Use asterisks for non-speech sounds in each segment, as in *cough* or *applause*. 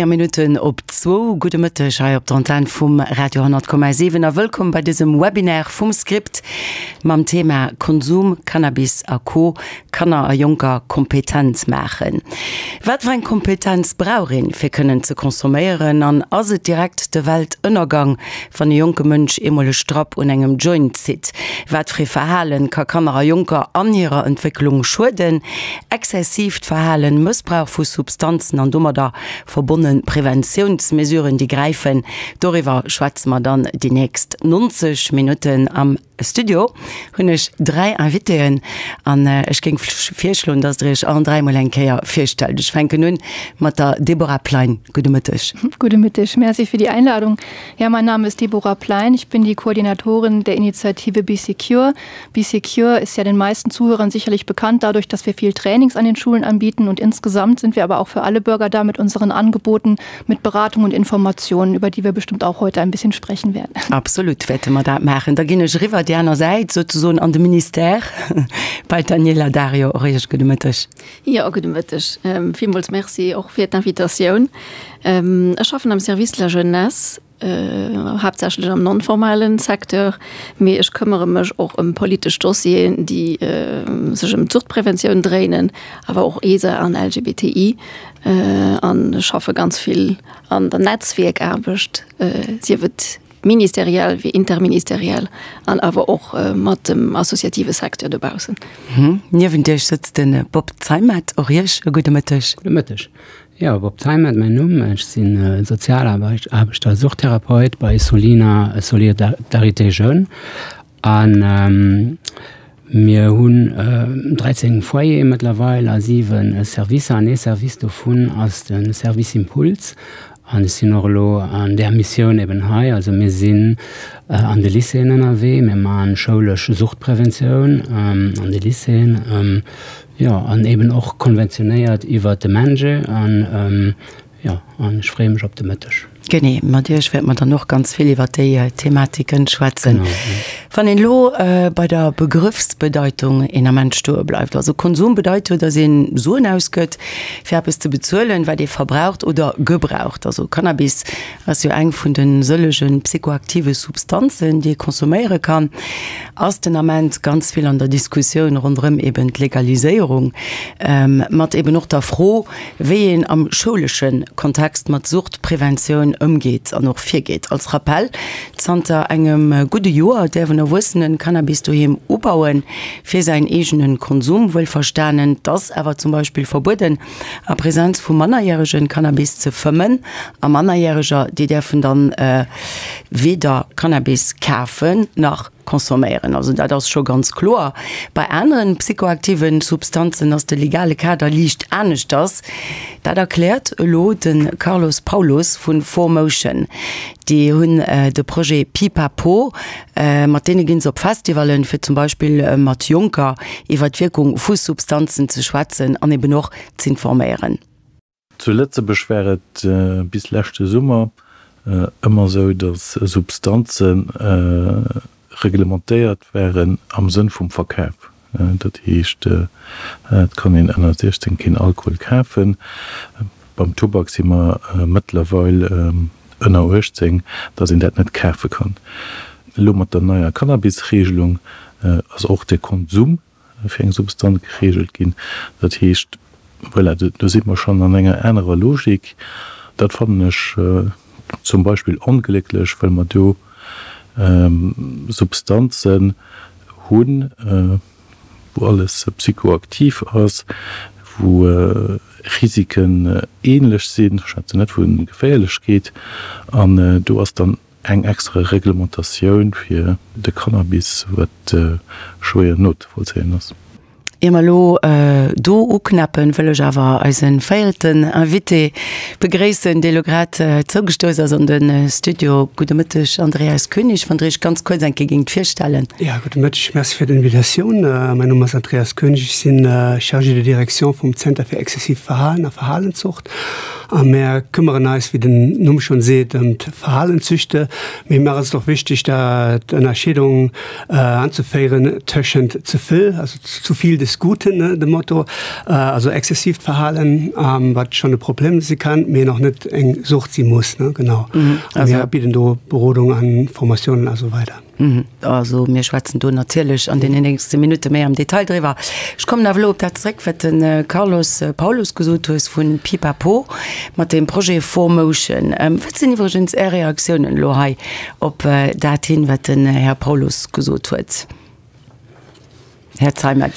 Eier Minuten op 2 gute Mëtte Mëttechei op d'Anten vum Radio 10,7 a wëkom bei diesem Webinär vum Skript. Mam Thema Konsum, Cannabis a Co. Kannner a Junker Kompetenz machen. Wat wein Kompetenz brauin fir kënnen ze konsumieren an as direkt de Welt ënnergang van de Joke Mënsch emole Strapp un engem Joint zit. wat fri Verhalen ka Kamera Junker an ihrer Entwicklung schuden, exzessiv verhalen Mëssbrauch vu Substanzen an dummerder verbonnen verbonnen Präventionsmesuren die greifen. Doriwer schwaz man dann die näst 90 Minuten am Studio hunnech drei Anviteen an Ech äh, ging virschlun, dat drech an drei Molenkeier firstel. Dech fenke nun mat der Deborah Plein Gudemitch. *laughs* Gudemitch Merc für die Einladung. Ja mein Name ist Deborah Plein. Ich bin die Koordinatorin der Initiative BSecure. BSecure ist ja den meisten Zuhörern sicherlich bekannt, dadurch, dass wir viel Trainings an den Schulen anbieten und insgesamt sind wir aber auch für alle Bürger da mit unseren Angeboten mit Beratung und Informationen, über die wir bestimmt auch heute ein bisschen sprechen werden. *laughs* Absolut wette man da machen. Da ging River derner seit so an de Minister *laughs* bei Daniela Dario gedemëttech. Ja gedemëttech. Ähm, Vimals Merci auch fir d'Invitationun. Ähm, erschaffen am Service la jeunesse äh, hauptsächlich am nonformalen Sektor mir ich kümmere mich auch um politisch Dossien die äh, sich um Zuchtprävention drehen aber auch ESA an LGBTI äh, an schaffe ganz viel an der Netzwerk erbischt äh, sie wird ministeriell wie interministeriell an aber auch äh, mat dem assoziative Sektor debausen. Mhm. Niwen Dich sitzt den äh, Bob Zeimat orch gute Mëttech. Ja Bob Zeimat mein Nummech sinn äh, Sozialarbeit da Suchtherapeut bei Solina äh, Solidarité jeune an ähm, mir hunn äh, 13 Foierwe a 7 Service an e Service do vun ass den Serviceimpuls an Sinorlo an der Mission eben hai also mir sinn äh, an de Lyceen NRW mir ma an schoulech Suchtpräventionun ähm, an de Lyceen ähm, ja an eben och konventionéiert iwwer de Mange an ähm, ja an Schreemch op de Mëttech. Gene man Dirch man da noch ganz viel iwwer de Thematiken schwatzen. Van den Lo äh, bei der Begriffsbedeutung in der Menschtur bleibt. Also Konsum bedeutet, dass se so ausgött färbes zu bezuelen, weil de verbraucht oder gebraucht. Also Cannabis as ja eng vun den sëllegen psychoaktive Substanzen, die konsumiere kann aus den Amment ganz viel an der Diskussion rundrem eben Legalisierung ähm, mat eben noch da froh, we am schulischen Kontext mat Suchtprävention umgeht an noch vier geht. Als Rappell Santa engem äh, gute Joer der von der wussennen Cannabis du ihm ubauen für seinen egenen Konsum will versteren das aber zum Beispiel verboten a Präsenz vu manjährigen Cannabis zu fümmen am manjähriger die dürfen dann äh, weder Cannabis kaufen nach konsumieren. Also da das schon ganz klar. Bei anderen psychoaktiven Substanzen aus der legale Kader liegt ernst das. Da erklärt loten Carlos Paulus von Formotion. Die hun äh, de projet Pipapo äh, Martinegin op Festivalen für zum Beispiel äh, Matt Juncker iwwer Wirkung Fußsubstanzen zu schwatzen an eben noch zu informieren. Zuletzt beschwert äh, bis letzte Summer äh, immer so dass Substanzen äh, reglementiert wären am Sinn vom Verkäf. Äh, dat heeschte äh, kann in einer 16 kind Alkohol käfen. Beim Tobak immer äh, mittlerweile ähm, ënner Urzing, dats in dat net käfe kann. Lummer der neuer Cannabisregelung äh, ass auch der Konsum eng Substan geregelt gin, dat heescht voilà, du sieht man schon an enger enrer Logik, dat fannech äh, zum Beispiel ongelegtlech, weil man du, ähm, Substanzen hun äh, wo alles äh, psychoaktiv aus wo äh, Risiken äh, ähnlich sind net wo gefährlich geht an äh, du hast dann eng extra Reglementatioun fir de Cannabis wat äh, schwer not vollzählen ass. Immer lo äh, do uknappen wëlle Java als en feierten Invité begréessen Delograt äh, zougestoser an den äh, Studio Gudemëttech Andreas König van Drich ganz kurz enke gin firstellen. Ja Gutmëttech Mess fir d'Invitation. Äh, mein Nummer Andreas König sinn äh, Chargé de Direktion vum Zter fir exzessiv Verhalen a Verhalenzucht. Am Meer këmmeren neis wie den Numm schon seet ähm, Verhalenzüchte. Mir mar es doch wichtig, da d Erschädung äh, anzufeieren töschend zu vill, also zu viel des des Guten ne, de Motto äh, also exzessiv verhalen ähm, was schon ein Problem sie kann mir noch nicht eng sucht sie muss ne? genau mhm. also ja, bieten du Berodung an Formationen also weiter. Mhm. Also mir schwatzen du natürlich an den nächste Minute mehr am Detail drüber. Ich komme na op der Zweck den äh, Carlos äh, Paulus gesucht von Pipapo mit dem Projekt Formotion. Ähm, sind Reaktionen Lohai ob äh, dahin wat den äh, Herr Paulus gesucht wird. Herr Zeimer,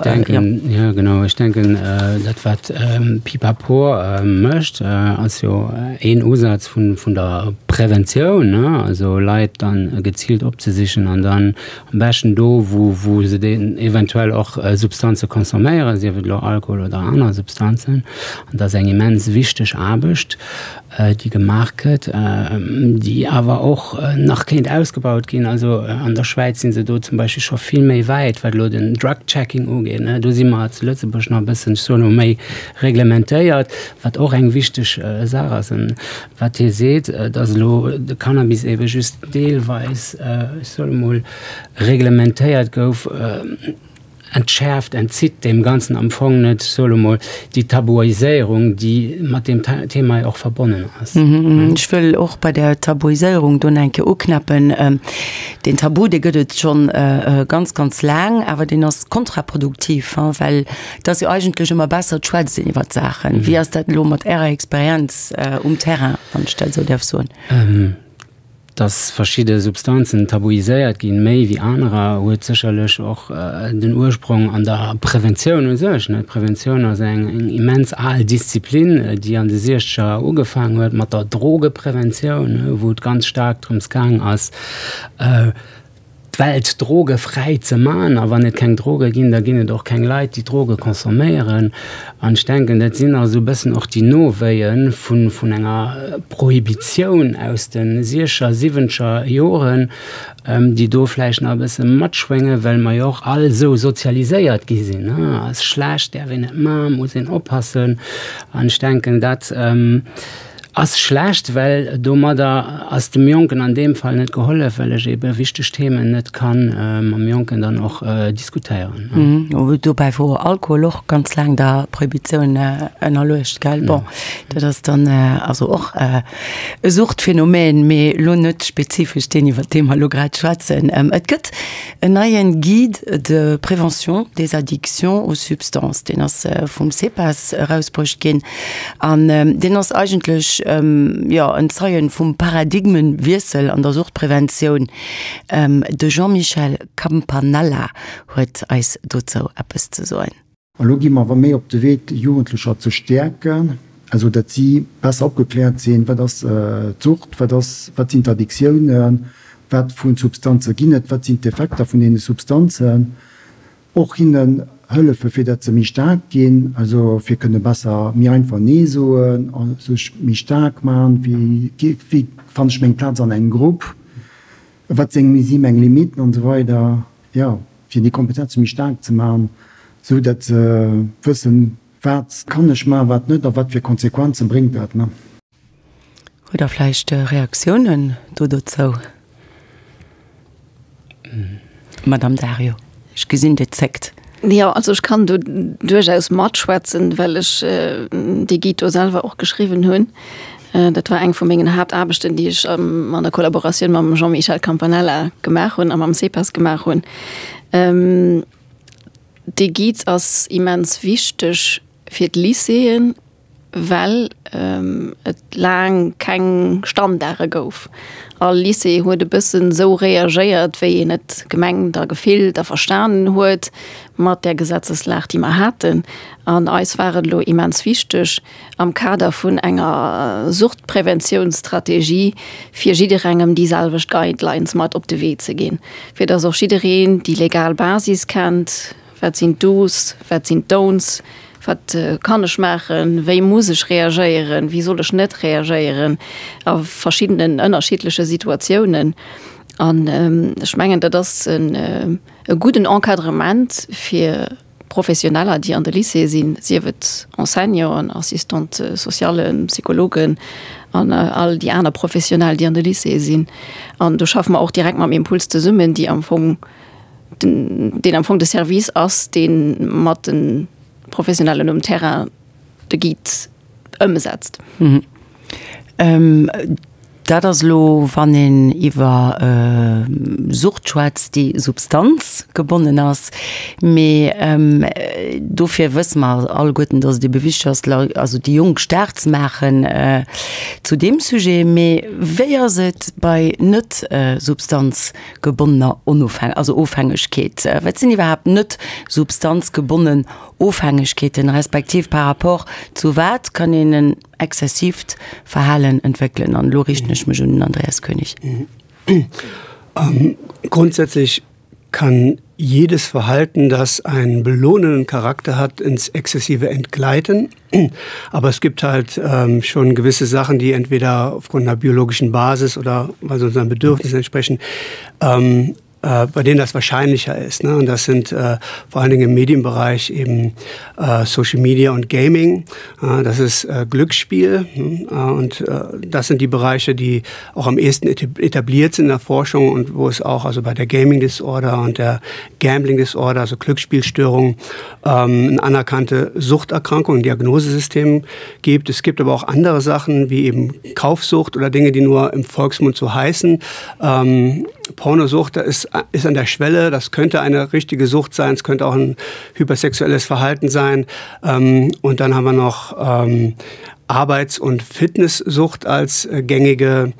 denke, äh, ja. ja genau ich denke äh, dat wat ähm, Pipapo äh, mcht äh, also een Usatz von, von der Prävention ne? also Leid dann äh, gezielt sich an dann am besten do wo, wo se den eventuell auch äh, Substanze konsumieren. Sie wird Alkohol oder andere Substanzen. Und das eng immens wichtig abecht äh, die gemarket äh, die aber auch äh, nach Kind ausgebaut gehen. Also äh, an der Schweiz sind sie do zum Beispiel schon viel mehr weit weil den Drugchecking umgehen du sie mal Lützeburg noch ein bisschen so reglementiert wat auch eng wichtig äh, Sarah sind wat ihr seht äh, das lo de Cannabis ewe just deelweis äh, soll moll reglementéiert gouf. Äh, entschärft entzieht dem ganzen empfang net solo die tabuisierung die mit dem thema auch verbunden ist. Mm -hmm. ich will auch bei der tabuisierung du denke knappen ähm, den tabu der gödet schon äh, äh, ganz ganz lang aber den das kontraproduktiv hein, weil das sie eigentlich immer besser sachen. Mm -hmm. wie hast lo ihrer experience äh, um terra von stellt so der so ähm, dass verschiedene Substanzen tabuiséiert gin méi wie andere huecherlech auch äh, den Ursprung an der Prävention sech Prävention as eng eng immens all Disziplin, äh, die an de Sichtscher ugefangen huet, mat der Drogeprävention wo ganz stark drums gang ass. Äh, Welt droge frei ze ma, aber net kein Droge gin, da ginne doch kein Leid die Droge konsumieren. Andenken net sinn also bessen auch die Noweien vu vun enger Prohibition aus den sischer siescher Joren ähm, die dofleichen a bis matschwenge, weil man joch all so sozialiséiert gesinn als schlecht der wenn ma muss oppassen andenken dat ähm, ass schlecht well dummer da ass dem Jonken an dem Fall net geholle wellch e wichte Themen net kann ähm, am Jonken dann noch äh, diskutieren ja. mhm. Du bei wo Alkoholoch ganz lang der Prohibitionun ënner äh, locht ge bon ja. dat dann äh, also och äh, suchtphänomen méi lo net spezifisch den iwwer Thema lograt schwatzen ähm, Et gëtt en naien Guide de Prävention des Addictions aux Substanz den ass äh, vum Sepas rausbrucht gin an ähm, den ass eigentlech wirklich ähm, ja en Zeien vum Paradigmenwirsel an der Suchtprävention ähm, de Jean-Michel Campanella huet als dozo Appes zu sein. Logimmer war méi op de Weet Jugendlicher zu stärken, also dat sie besser abgeklärt sinn, wer das äh, Zucht, wer das wat Interdiktioen, wat vun Substanze ginnet, wat sind Defekter von den Substanzen, och hinnen Höllle für Feder zu mich stark gehen. Also wir können besser mir einfach nie soen mich stark machen. Wie wie fand ich mein Platz an einen Gruppe was sie mein Limiten und so weiter? Ja für die Kompetenz mich stark zu machen. So dass äh, wissen was kann ich mal was nicht auf was für Konsequenzen bringt hat ne? Oder vielleicht äh, Reaktionen du dazu Madame Dario ich gesinn de zeckt. Ja also ich kann du durchaus mat schwätzen, weil ich äh, die Gito selber auch geschrieben hunn. Äh, dat war eng vu menggen Hauptarbechten, die ich ähm, an der Kollaboration ma Jean-Michel Campanella gemacht hun am am Sepas gemacht hun. Ähm, die geht as immens wichtig fir Lyseen, weil ähm, et lang kein Standare gouf. All Lise huet de bisssen so reagiert, wie je net Gemengen der gefehlt, der verstanden huet, mat der Gesetzeslach die man hatten. an Eis waren lo immens wichtig am Kader vun enger Suchtpräventionsstrategie fir Schiederengem die salvech Guidelines mat op de we ze gehen. Fi das auch Schiin die legal Basis kennt, sind dos, sind dons, wat äh, kann ich machen we muss ich reagieren wie soll ich net reagieren auf verschiedenen unterschiedliche situationen an ähm, das ein, äh, e guten Enkadrement fir Professioneller, die an der Lycée sinn, siwet Enseignern, Assistant äh, sozialen Psychologen, an äh, all die aner professionell, die an der Lycée sinn. an du schaffen auch direkt ma am Impuls zu summen, die amfong den, den Amfang des Service ass den matten professionellen um Terra de Git ëmmesetzt. Mhm. Ähm, Dat das lo wann den iwwer äh, Suchtschwaz die Substanz gebonnen ass. Mé ähm, dofir wëss mal all gotten dats de Bewichers also die Jung Sterz machen äh, zu dem Suje méi wéier se bei nett äh, Substanz gebonnener onofhäng also ofhängegkeet. Äh, wat sinn iwwer nett Substanz gebonnen Ofhängegkeeten respektiv par rapport zu wat kann innen exzessiv verhalen entwickeln an logischen mhm. Andreas König *clears throat* ähm, grundsätzlich kann jedes Verhalten, das einen belohnenden Charakter hat, ins exzessive entgleiten. *clears throat* Aber es gibt halt ähm, schon gewisse Sachen, die entweder aufgrund einer biologischen Basis oder weil sie unseren Bedürfnissen entsprechen, ähm, äh, bei denen das wahrscheinlicher ist. Ne? Und das sind äh, vor allen Dingen im Medienbereich eben äh, Social Media und Gaming. Äh, das ist äh, Glücksspiel hm? äh, und äh, das sind die Bereiche, die auch am ehesten etabliert sind in der Forschung und wo es auch also bei der Gaming Disorder und der Gambling Disorder, also Glücksspielstörung ähm, eine anerkannte Suchterkrankung Diagnosesystem gibt. Es gibt aber auch andere Sachen wie eben Kaufsucht oder Dinge, die nur im Volksmund zu heißen. Ähm, Pornosucht ist, ist an der Schwelle, das könnte eine richtige Sucht sein, es könnte auch ein hypersexuelles Verhalten sein. Ähm, und dann haben wir noch ähm, Arbeits- und Fitnesssucht als äh, gängige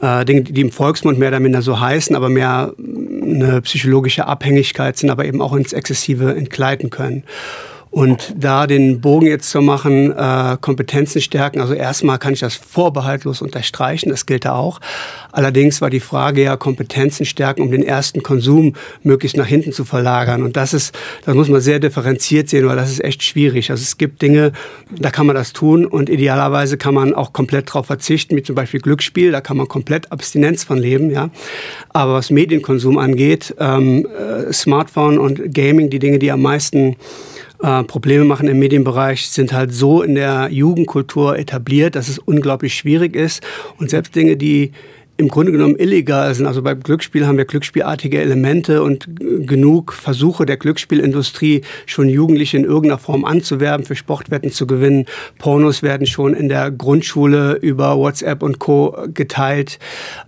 äh, Dinge, die im Volksmund mehr oder minder so heißen, aber mehr eine psychologische Abhängigkeit sind, aber eben auch ins Exzessive entgleiten können. Und da den Bogen jetzt zu machen, äh, Kompetenzen stärken, also erstmal kann ich das vorbehaltlos unterstreichen, das gilt da auch. Allerdings war die Frage ja Kompetenzen stärken, um den ersten Konsum möglichst nach hinten zu verlagern. Und das ist, das muss man sehr differenziert sehen, weil das ist echt schwierig. Also es gibt Dinge, da kann man das tun und idealerweise kann man auch komplett darauf verzichten, wie zum Beispiel Glücksspiel, da kann man komplett Abstinenz von leben. Ja. Aber was Medienkonsum angeht, ähm, äh, Smartphone und Gaming, die Dinge, die am meisten, Äh, Probleme machen im Medienbereich sind halt so in der Jugendkultur etabliert, dass es unglaublich schwierig ist. Und selbst Dinge, die im Grunde genommen illegal sind. Also beim Glücksspiel haben wir glücksspielartige Elemente und genug Versuche der Glücksspielindustrie schon Jugendliche in irgendeiner Form anzuwerben, für Sportwetten zu gewinnen. Pornos werden schon in der Grundschule über WhatsApp und Co geteilt,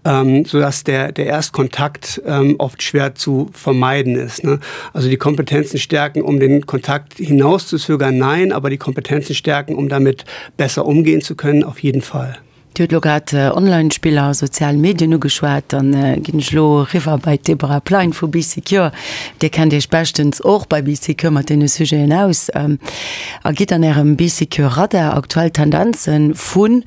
ähm, sodass der, der Erstkontakt ähm, oft schwer zu vermeiden ist. Ne? Also die Kompetenzen stärken, um den Kontakt hinauszuzögern, nein, aber die Kompetenzen stärken, um damit besser umgehen zu können, auf jeden Fall. Logat äh, Onlinespieler sozialen Medien nu geschwaart, dann äh, ginnlo River bei Deborah Plein vu BCQ. De kann Dich bestens och bei BCQ mat den Suje hinaus. Ähm, er gitt an erm BCQ Rader aktuell Tendenzen vun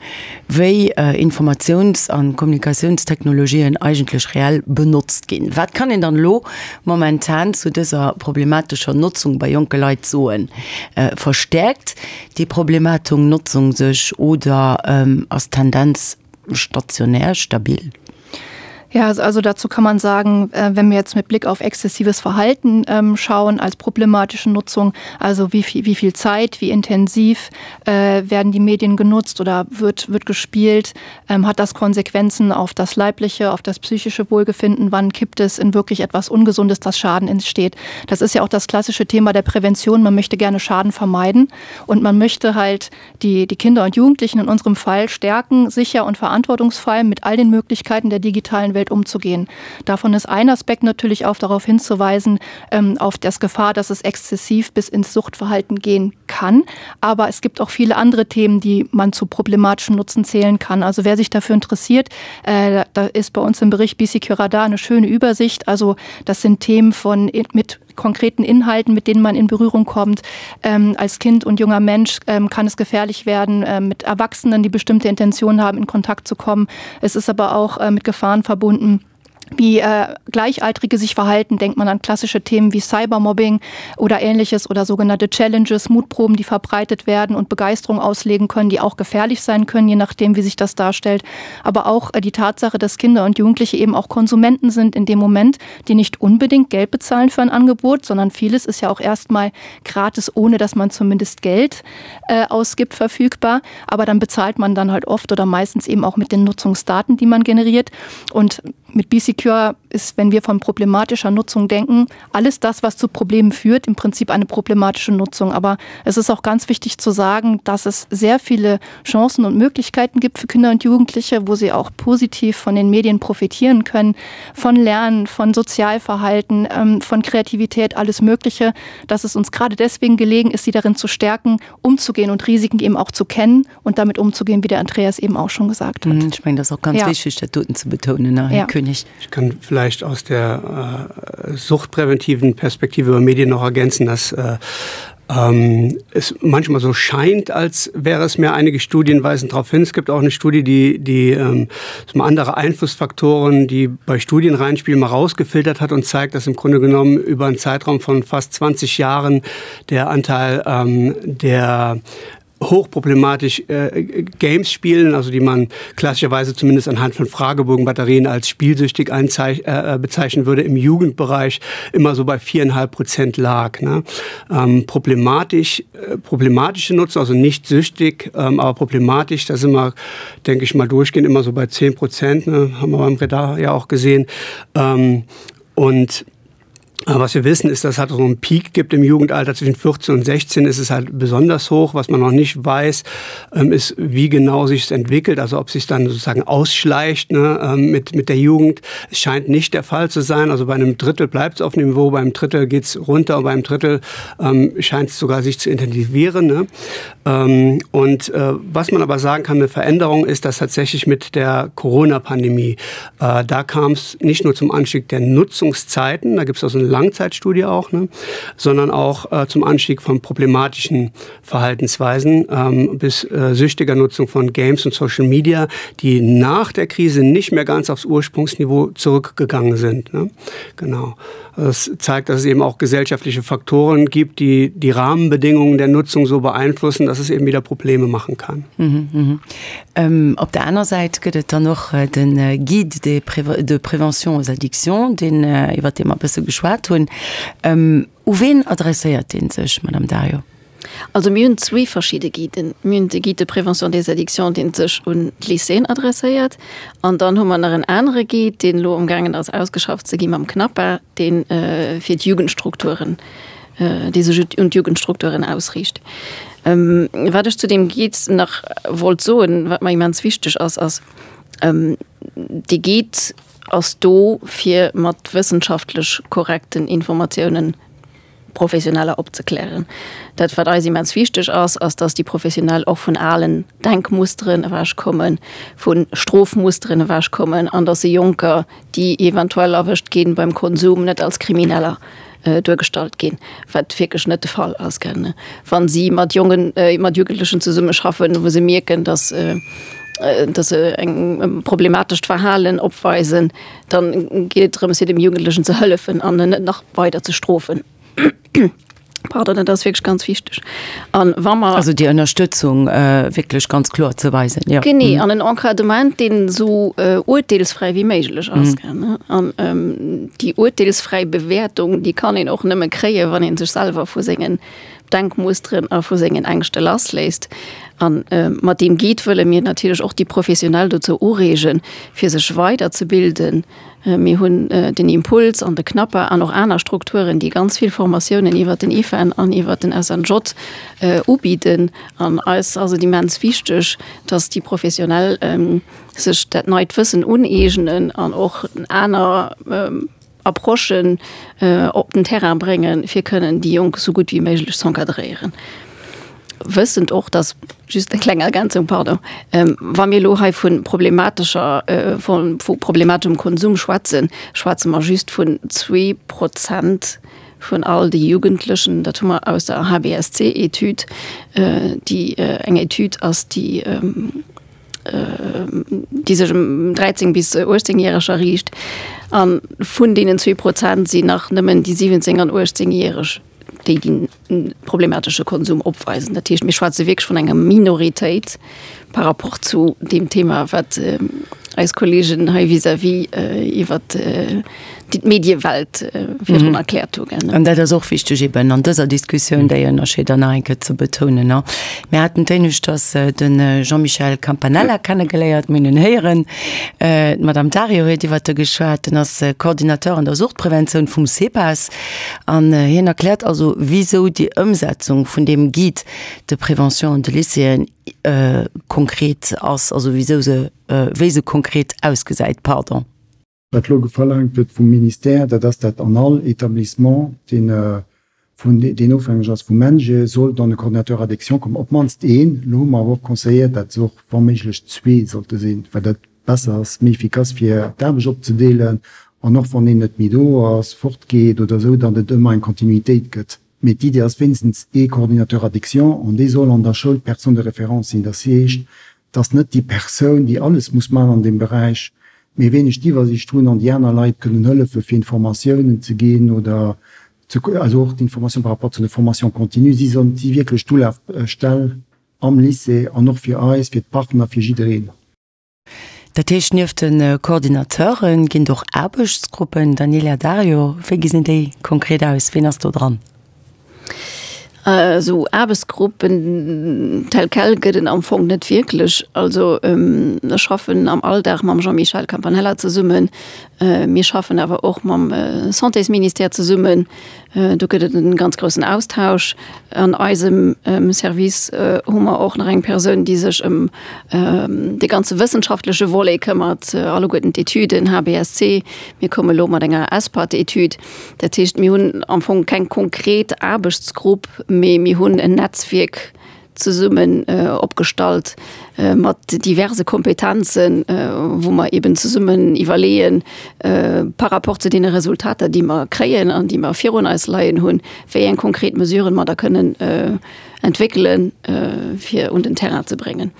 wéi äh, Informations- an Kommunikationstechnologien eigentlich real benutzt gin. Wat kann en dann lo momentan zu dieser problematischer Nutzung bei Joke Leiit soen äh, verstärkt die Problematung Nutzung sech oder ähm, als Tendenz Tendenz stationär stabil. Ja, also dazu kann man sagen, äh, wenn wir jetzt mit Blick auf exzessives Verhalten ähm, schauen als problematische Nutzung, also wie viel, wie viel Zeit, wie intensiv äh, werden die Medien genutzt oder wird, wird gespielt, ähm, hat das Konsequenzen auf das leibliche, auf das psychische Wohlgefinden, wann kippt es in wirklich etwas Ungesundes, das Schaden entsteht. Das ist ja auch das klassische Thema der Prävention. Man möchte gerne Schaden vermeiden und man möchte halt die, die Kinder und Jugendlichen in unserem Fall stärken, sicher und verantwortungsfrei mit all den Möglichkeiten der digitalen Welt umzugehen. Davon ist ein Aspekt natürlich auch darauf hinzuweisen ähm, auf das Gefahr, dass es exzessiv bis ins Suchtverhalten gehen kann. Aber es gibt auch viele andere Themen, die man zu problematischen Nutzen zählen kann. Also wer sich dafür interessiert, äh, da ist bei uns im Bericht BC Radar eine schöne Übersicht. Also das sind Themen von mit konkreten Inhalten, mit denen man in Berührung kommt. Ähm, als Kind und junger Mensch ähm, kann es gefährlich werden, äh, mit Erwachsenen, die bestimmte Intentionen haben, in Kontakt zu kommen. Es ist aber auch äh, mit Gefahren verbunden wie äh, gleichaltrige sich verhalten denkt man an klassische themen wie cybermobbing oder ähnliches oder sogenannte challenges mutproben die verbreitet werden und begeisterung auslegen können die auch gefährlich sein können je nachdem wie sich das darstellt. Aber auch äh, die tatsache dass kinder und jugendliche eben auch konsumenten sind in dem moment die nicht unbedingt geld bezahlen für ein angebot sondern vieles ist ja auch erstmal gratis ohne dass man zumindest geld äh, ausgibt verfügbar. Aber dann bezahlt man dann halt oft oder meistens eben auch mit den nutzungsdaten die man generiert. Und mit BCCure ist, wenn wir von problematischer Nutzung denken, alles das, was zu Problemen führt, im Prinzip eine problematische Nutzung. Aber es ist auch ganz wichtig zu sagen, dass es sehr viele Chancen und Möglichkeiten gibt für Kinder und Jugendliche, wo sie auch positiv von den Medien profitieren können, von Lernen, von Sozialverhalten, ähm, von Kreativität, alles Mögliche, dass es uns gerade deswegen gelegen ist, sie darin zu stärken, umzugehen und Risiken eben auch zu kennen und damit umzugehen, wie der Andreas eben auch schon gesagt hat. Ich meine das auch ganz ja. wichtig, Statuten zu betonen. Ja. König. Ich kann vielleicht aus der äh, suchtpräventiven Perspektive über Medien noch ergänzen, dass äh, ähm, es manchmal so scheint, als wäre es mehr einige Studien weisen darauf hin. Es gibt auch eine Studie, die, die ähm, andere Einflussfaktoren, die bei Studien reinspielen, mal rausgefiltert hat und zeigt, dass im Grunde genommen über einen Zeitraum von fast 20 Jahren der Anteil ähm, der hochproblematisch äh, Games spielen, also die man klassischerweise zumindest anhand von Fragebogenbatterien als spielsüchtig äh, äh, bezeichnen würde im Jugendbereich immer so bei viereinhalb Prozent lag. Ne? Ähm, problematisch äh, problematische Nutzen, also nicht süchtig, ähm, aber problematisch, da sind wir denke ich mal durchgehen immer so bei zehn Prozent haben wir beim Redar ja auch gesehen. Ähm, und Aber was wir wissen ist, dass hat so einen Peak gibt im Jugendalter zwischen 14 und 16 ist es halt besonders hoch. Was man noch nicht weiß, ähm, ist wie genau sich es entwickelt, also ob sich dann sozusagen ausschleicht ne, ähm, mit, mit der Jugend. Es scheint nicht der Fall zu sein. Also bei einem Drittel bleibt es auf dem Niveau, beim Drittel geht es runter und beim Drittel ähm, scheint es sogar sich zu intensivieren. Ne? Ähm, und äh, was man aber sagen kann, eine Veränderung ist das tatsächlich mit der Corona-Pandemie. Äh, da kam es nicht nur zum Anstieg der Nutzungszeiten, da gibt es also eine Langzeitstudie auch, ne? sondern auch äh, zum Anstieg von problematischen Verhaltensweisen ähm, bis äh, süchtiger Nutzung von Games und Social Media, die nach der Krise nicht mehr ganz aufs Ursprungsniveau zurückgegangen sind. Ne? Genau. Das zeigt, dass es eben auch gesellschaftliche Faktoren gibt, die die Rahmenbedingungen der Nutzung so beeinflussen, dass es eben wieder Probleme machen kann. Mhm, mh. ähm, auf der anderen Seite gibt dann noch äh, den äh, Guide de, Prä de Prävention aux Addictions, den äh, über dem ein bisschen gesagt hun ähm, wen adressiert den sich madame am Dario? Also myn zwi verschiedene Giten Mynte Gite Prävention des Addiction den sech und Lycéen adressiert. An dann hun man en andere geht den Lo umgangen als ausgeschafft ze gi am knapper den äh, fir Jugendstrukturen äh, diese und Jugendstrukturen ausriecht. Ähm, wat zu dem geht nach wollt so wat man mans wichtig aus aus ähm, die geht aus do fir mat wissenschaftlich korrekten Informationen professioneller abzuklären. Dat war mans wichtig aus, als dass die professionell auch von allen Denkmusteren wasch kommen, von Strofmusteren wasch kommen, anders Junker, die eventuell erwischt gehen beim Konsum nicht als Krimineller äh, durchgestalt gehen geschnitte fall auskennen wann sie mat jungen äh, jugendlichen zu summe schaffen wo sie merken dass äh dass sie eng problematisch verhalen opweisen dann geht darum sie dem jugendlichen zu helfen an nach weiter zu strophen *clears throat* Pardon, das wirklich ganz wichtig an man also die Unterstützung äh, wirklich ganz klar zu weisen ja. mhm. an den Enkadement den so äh, urteilsfrei wie möglich mhm. an ähm, die urteilsfreie Bewertung die kann ihn auch ni kree wann ihn sich selber vor singen Denkmustern auf vor singen engste last lässt an äh, mat dem geht wolle mir natürlich auch die professionell dazu urregen für sich weiter zu bilden äh, mir hun äh, den Impuls an der knappe an noch einer Strukturen, die ganz viel Formationen iwwer den IFN an iwwer den SNJ äh, ubieten an als also die mens fichtech, dass die professionell ähm, sech dat neidwissen unegenen an och einer ähm, Approchen äh, op den Terra bringen, wir können die Jung so gut wie méiglech enkadrieren. So wissen auch das just länger ganz pardon ähm, war mir lo von problematischer äh, von, von problematischem Konsum schwarzen schwarze mal just von zwei Prozent von all die Jugendlichen da aus der HBSC etüd äh, die äh, enge Tüd aus die ähm, diese 13 bis 18jähriger riecht an von denen 2 Prozent sie nach nimmen die 17 an 18jährig die den problematische Konsum opweisen. Dat mich schwarze Weg von enger Minorität par rapport zu dem Thema wat ähm, als Kollegen vis wie iwwer äh, die Mediwelt äh, mhm. Erklärungen. Und dat auch wichtig an dieser Diskussion mhm. der Enke zu betonen. No? Wir hatten tennis dass äh, den äh, Jean-Michel Campanella ja. kennengeleiert mit den Herren äh, Madame Dario die wat geschwert als äh, Koordinateur an der Suchtprävention vom CEPAS an äh, hin erklärt also wieso die Umsetzung von dem Git de Prävention de Lyceen äh, konkret aus also wieso se äh, wese konkret ausgeseit pardon wat lo gefallen huet vum Minister dat dats dat an all Etablissement den äh, vun den Ofengers vu Menge soll dann den Koordinateur Addiction kom op manst een Lommer wo konseiert dat soch vermélech zwee sollte sinn, weil dat besser ass fir derbeg opzedeelen an noch van den net Mido ass fortgeht oder so dann et ëmmer en Kontinuitéit gëtt. Met die ass winstens e Koordinateur Addiction an dé soll an der Schuld Per de Referenz sinn der Secht, dats net die Perun, die alles muss man an dem Bereich mir wenig die was ich tun an jener Lei können Höllle für viel Informationen zu gehen oder zu, also auch die Information par rapport zu der Formation kontinu sie sind die wirklich Stuhlstall am Lycée an noch für Eis wird Partner für Jireden. Datchten äh, Koordinateuren ginn doch Erbechtsgruppen Daniela Dario, wie gisinn déi konkret aus Wennnerst du dran. Äh, so Erbesgruppen Telkelge den Amfang net wirklich. Also ähm, schaffen am Alldach ma Jean Michel Campanella zu summen mir äh, schaffen aber auch ma äh, Santesminister zu summen äh, du gehtt den ganz großen Austausch. An Eisem ähm, Service äh, Hummer auch nach eng Person die sich um äh, die ganze wissenschaftliche Wolle kümmert äh, alle guten Etüden HBSC mir komme lo ennger Espart Etyd der Tisch mir hun am kein konkret Erbesgruppe mi hunn en Netzwerk zu summen äh, opgestalt äh, mat diverse Kompetenzen, äh, wo man eben zu summen evaluieren äh, rapport zu den Resultate, die man kreen, an die man Fi als leiien hunn, fir en konkret mesureuren man da können äh, entwickeln äh, fir und den Terra zu bringen.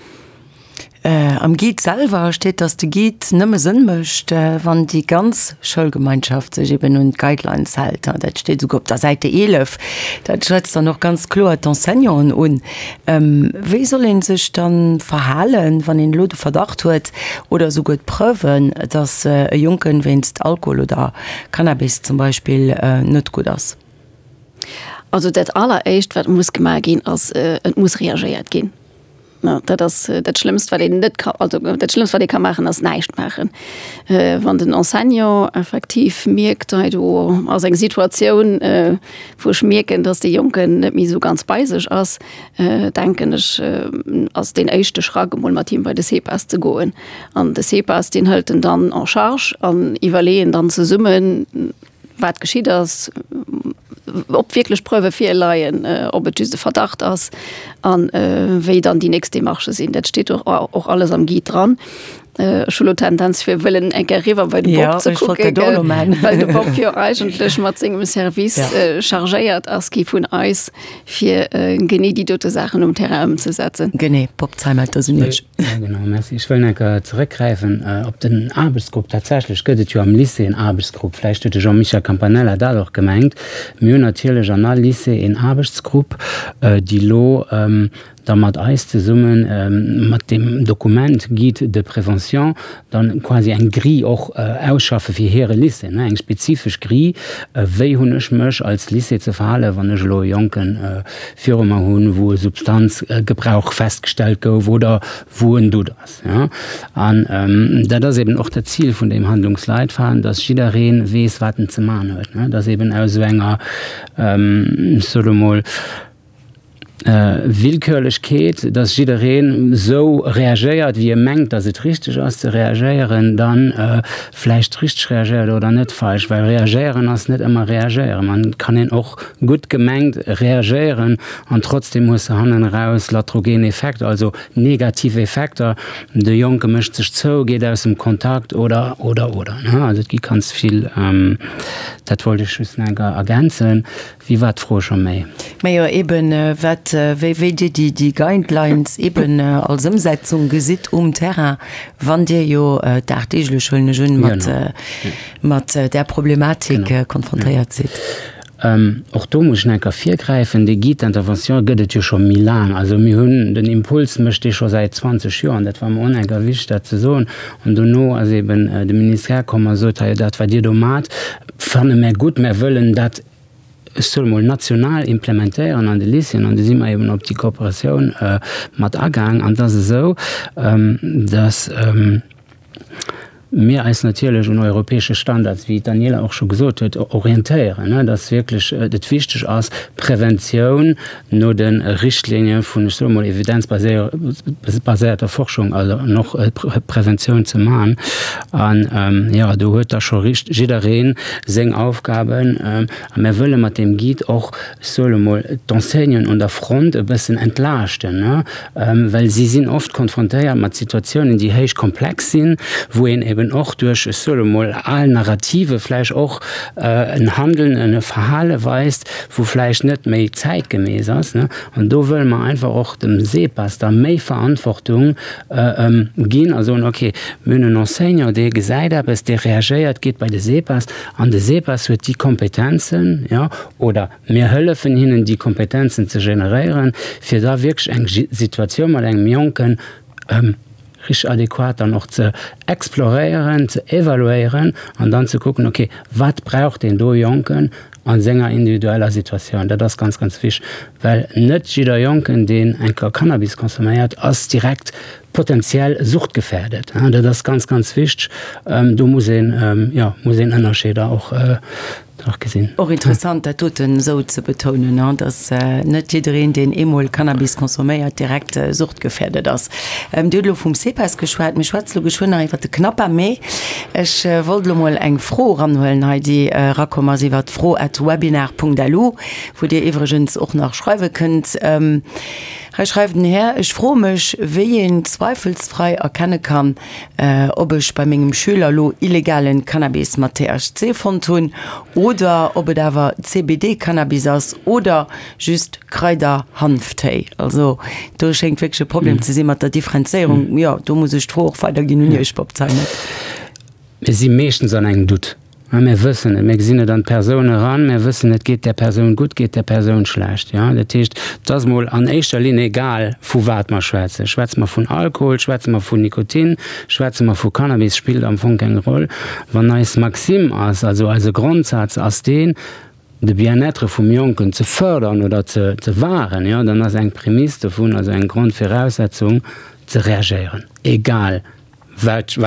Äh, am Giet selber steht dass de Giet nëmme sinn mcht äh, wann die ganz Schulgemeinschaft sech eben nun Guidelines hält. Dat steht sogar op der Seite 11 dat schätzt dann noch ganz klar d'enseignant un. Ähm, wie soll en sech dann verhalen wann den Lode verdacht huet oder so gut prüfen dass äh, jungen wennst Alkohol oder Cannabis zum Beispiel äh, net gut ass Also dat aller echt wat muss gemerk gin as äh, muss reagiert gehen No, das dat schlimmst war net dat schlimmst war kann machen as neicht machen. Äh, wann den enseigno effektiv merkt du aus eng Situation äh, wo schmirken dass die jungen net mi so ganz beisig ass äh, denken ich äh, aus den echte schrag um team bei des Hepas zu goen an des Hepas den halten dann en charge an Ivaleen dann zu summen wat geschieht das ob wirklich Prüfe vier leiien äh, ob diese Verdacht aus an äh, wie dann die nächste Marsche sind. Das steht doch auch alles am Gi dran. Äh, Schultendenz fir willen enke River bei *laughs* Service äh, chargéiert as gi vun Eis fir äh, genie die dote Sachen um Terra zu setzen. Gené Popzheimer ich will enke zurückgreifen op den Arbeitsgruppe tatsächlich jo am Lisse en Arbeitsgruppe flechte Jean Michael Campanella dadurch gemengt my natierle Journal Lisse en Arbeitsgruppe die lo ähm, da mat eis ze summen ähm, mat dem Dokument giet de Prävention dann quasi eng Gri och äh, ausschaffe fir here Lisse eng spezifisch Gri äh, wéi hunnech mech als Lisse ze verhalen, wannnech lo Jonken äh, Fimer hunn, wo Substanzgebrauch äh, festgestellt gouf oder woen du das. Ja? An ähm, da das eben auch der Ziel von dem Handlungsleit fahren, dass Schiin wees watten ze ma huet. Das eben aus Wenger ähm, Solomol. Äh, willkürlich geht dass jiin so reagiert wie ihr mengt dass es richtig aus zu reagieren dann äh, vielleicht richtig reagiert oder nicht falsch weil reagieren als nicht immer reagieren. Man kann ihn auch gut gemengt reagieren und trotzdem muss handen raus latrogene effekt also negative effekte. Der junge mischt sich zu geht aus dem kontakt oder oder oder. Ne? also die ganz viel ähm, das wollte ich ergänzen wie wat froh schon méi Meier ja, eben äh, wat äh, die die Guidelines eben äh, als Umsetzung gesit um Terra wann dir jo äh, dartigel schone hun mat äh, mat äh, der Problematik genau. äh, konfrontiert ja. se. Ähm, auch du muss enker virgreifen, die geht Intervention gödet ja schon milan. Also mir hun den Impuls möchte ich schon seit 20 jahren dat war unerwischt wicht dat ze soun. an du no also eben äh, de Minister kommmer so dat war Dir domat fanne mehr gut mehr wollen dat seulement national implementieren an de Lisien an si immer eben op die Kooperation äh, mat agang an das so ähm, dass ähm, mehr als natürlich und europäische Standards wie Daniela auch schon gesucht hat orientieren ne? das wirklich äh, wichtig aus Prävention nur den Richtlinien von so evidenzbasierter Forschung also noch äh, Prä Prävention zu machen an ähm, ja du hört da schon richtig jederreden sing Aufgaben ähm, mehr will man dem geht auch sollenseen und der Front ein bisschen entlarchten ähm, weil sie sind oft konfrontiert mit Situationen die heich komplex sind wohin eben eben auch durch Solomon all narrative Fleisch auch äh, ein Handeln eine Verhalle weist wo Fleisch nicht mehr zeitgemäß ist ne? und da will man einfach auch dem Seepass da mehr Verantwortung äh, ähm, gehen also okay Senior der gesagt habe es der reagiert geht bei der Seepass an der Seepass wird die Kompetenzen ja oder mehr Hölle von ihnen die Kompetenzen zu generieren für da wirklich eine Situation mal eng Jonken ähm, rich adäquater noch ze explorieren ze evaluieren an dann zu gucken okay, wat braucht den do Jonken an Sänger individueller Situation. Da das ganz ganz fisch, weil net jeder Jonken den ein Cannabis konsumiert ass direkt potenziell sucht gefährdet. Ja, das ganz ganz ficht. Ähm, du muss ihn, ähm, ja, muss ennnerscheder auch äh, einfach gesinn. Or interessant ja. toten so ze betonen an dass äh, net jireen den Emol Cannabis konsuméiert direkt äh, sucht gefährdet ass. Ähm, Dëlo vum Sepas geschwert mir Schwezlo geschwënner iwwer de knapper méi Ech äh, Wollmoll eng froh ranhoelen ha Di äh, rakommmer iwwer froh@ webinar.delu, wo Dir iwregens och nach schreiwe kënnt. Ähm, Er schreibt her ich froh mich wie ihn zweifelsfrei erkennen kann äh, ob ich bei meinem Schülerlo illegalen Cannabis C von tun oder ob da war CBD Cannabis oder just Kräder Hanftei also du schenkt wirklich Problem mhm. zu sehen der Differenzierung mhm. ja du muss ich hoch weiter mhm. sein sie mechten so einen Dut mir wissen mir sinne dann person ran. Mir wissen net geht der person gut geht der person schlecht. Ja der Tischcht das mo an echtter Linie egal wo wat man schwäze schwätz man von alkohol schwätz man von nikotin schwätze man vu cannabis spielt am fun eng roll wann ne maxim as also als grundsatz aus den de bien-être vum Jonken ze fördern oder ze ze waren ja dann as eng Prämiste vun also eng Grundvoraussetzung ze reagieren. Egal wat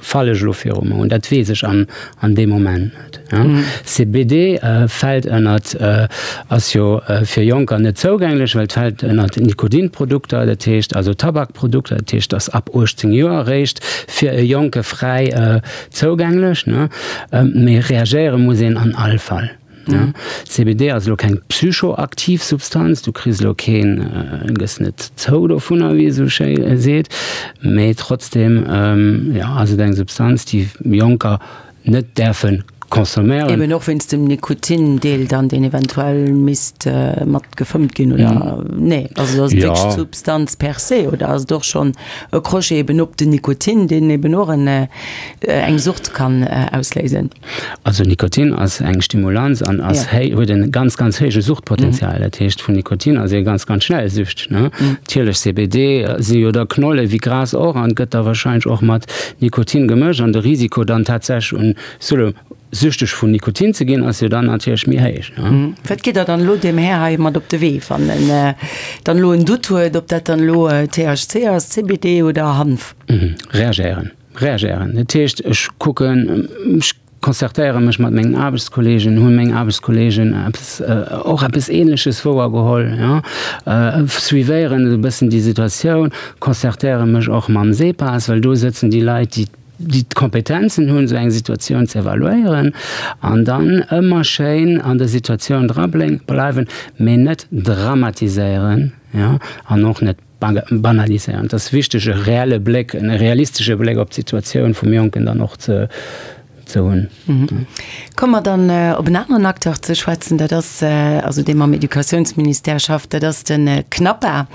falle Lofir und dat wie sech an, an dem moment. Ja. Mhm. CBD äh, fällt ënnert äh, as jo äh, fir Joker net zouugänglech, Welt fällt ënnert Nikodinprodukte der Techt, also Tabakprodukte der Techt das ab 18 Joer recht fir e Joke frei äh, zouugänglech méi ähm, reagiere muss an all Fall. Ja. Mhm. CBD as lo kein psychoaktiv Substanz, du lo ges äh, net zo vu wie so äh, seet, méi trotzdem ähm, ja, also deg Substanz die Joker net derfen konsumieren Eben noch wenn es dem Nikotin deel dann den eventuell Mist äh, mat gefilmt gin oder ja. nee also ja. Substanz per se oder as doch schon e Krosche eben op den Nikotin den eben ohren äh, eng Sucht kann äh, auslesen. Also Nikotin als eng Stimulanz an as ja. hey den ganz ganz hege Suchtpotenzial mhm. ercht von Nikotin also ganz ganz schnell sücht ne mhm. Tierlech CBD sie oder knolle wie Gras auch an Götter wahrscheinlich auch mat Nikotin gemch an der Risiko dann tatsächlich und Sulle süchtig vun Nikotin ze gehen ass ihr dann natürlich mir heich ja. Mm. geht er dann lo dem Herr mat op de weh van den äh, dann lo en huet op dat dann lo äh, THC als CBD oder Hanf Mm. reagieren reagieren Techt ech kucken konzertéiere mech mat menggen Abelskolllegen, hunn mengg Abelskolllegen och bis enleches Vorer geholl Zwiieren ja? äh, bessen die Situationun konzertéiere mech och mam Seepass, weil do sitzen die Leiit, die die Kompetenzen hun so eng Situation zu evaluieren an dann immer Schein an der Situation drabling bleiben me net dramatisieren ja an noch net banalisieren. Das wichtige reale Blick eine realistische Blick op Situation vom Jungen dann noch zu zu hun. Mhm. Kommmer dann äh, op den anderen Akteur ze schwätzen, der das äh, also dem am Edukationsminister schafft, der den äh, knapper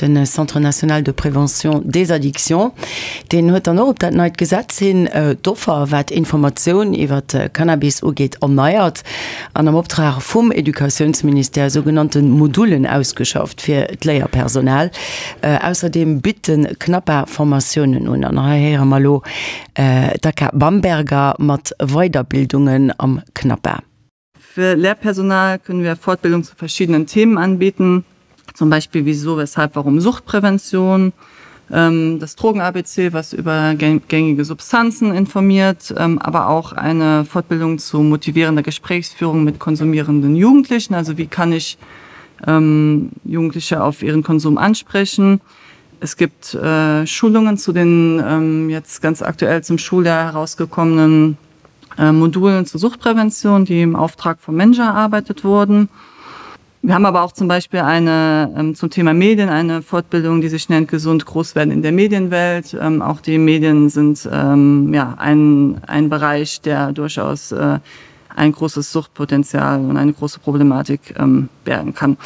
den äh, Centre National de Prävention des Addiction, den huet an op dat neid Gesetz hin äh, doffer wat Information iwwer äh, Cannabis ugeet erneuert an am Obtrag vum Edukationsminister sogenannten Modulen ausgeschafft fir Lehrerpersonal. Äh, außerdem bitten knapper Formationen und an Herr Malo äh, Bamberger mat Weiterbildungen am Knapper. Für Lehrpersonal können wir Fortbildung zu verschiedenen Themen anbieten, zum Beispiel wieso, weshalb, warum Suchtprävention, ähm, das Drogen-ABC, was über gängige Substanzen informiert, ähm, aber auch eine Fortbildung zu motivierender Gesprächsführung mit konsumierenden Jugendlichen. Also wie kann ich ähm, Jugendliche auf ihren Konsum ansprechen? Es gibt äh, Schulungen zu den jetzt ganz aktuell zum Schuljahr herausgekommenen äh, Modulen zur Suchtprävention, die im Auftrag von Menschen erarbeitet wurden. Wir haben aber auch zum Beispiel eine ähm, zum Thema Medien eine Fortbildung, die sich nennt gesund groß werden in der Medienwelt. Ähm, auch die Medien sind ähm, ja, ein, ein Bereich, der durchaus äh, ein großes Suchtpotenzial und eine große Problematik ähm, bergen kann.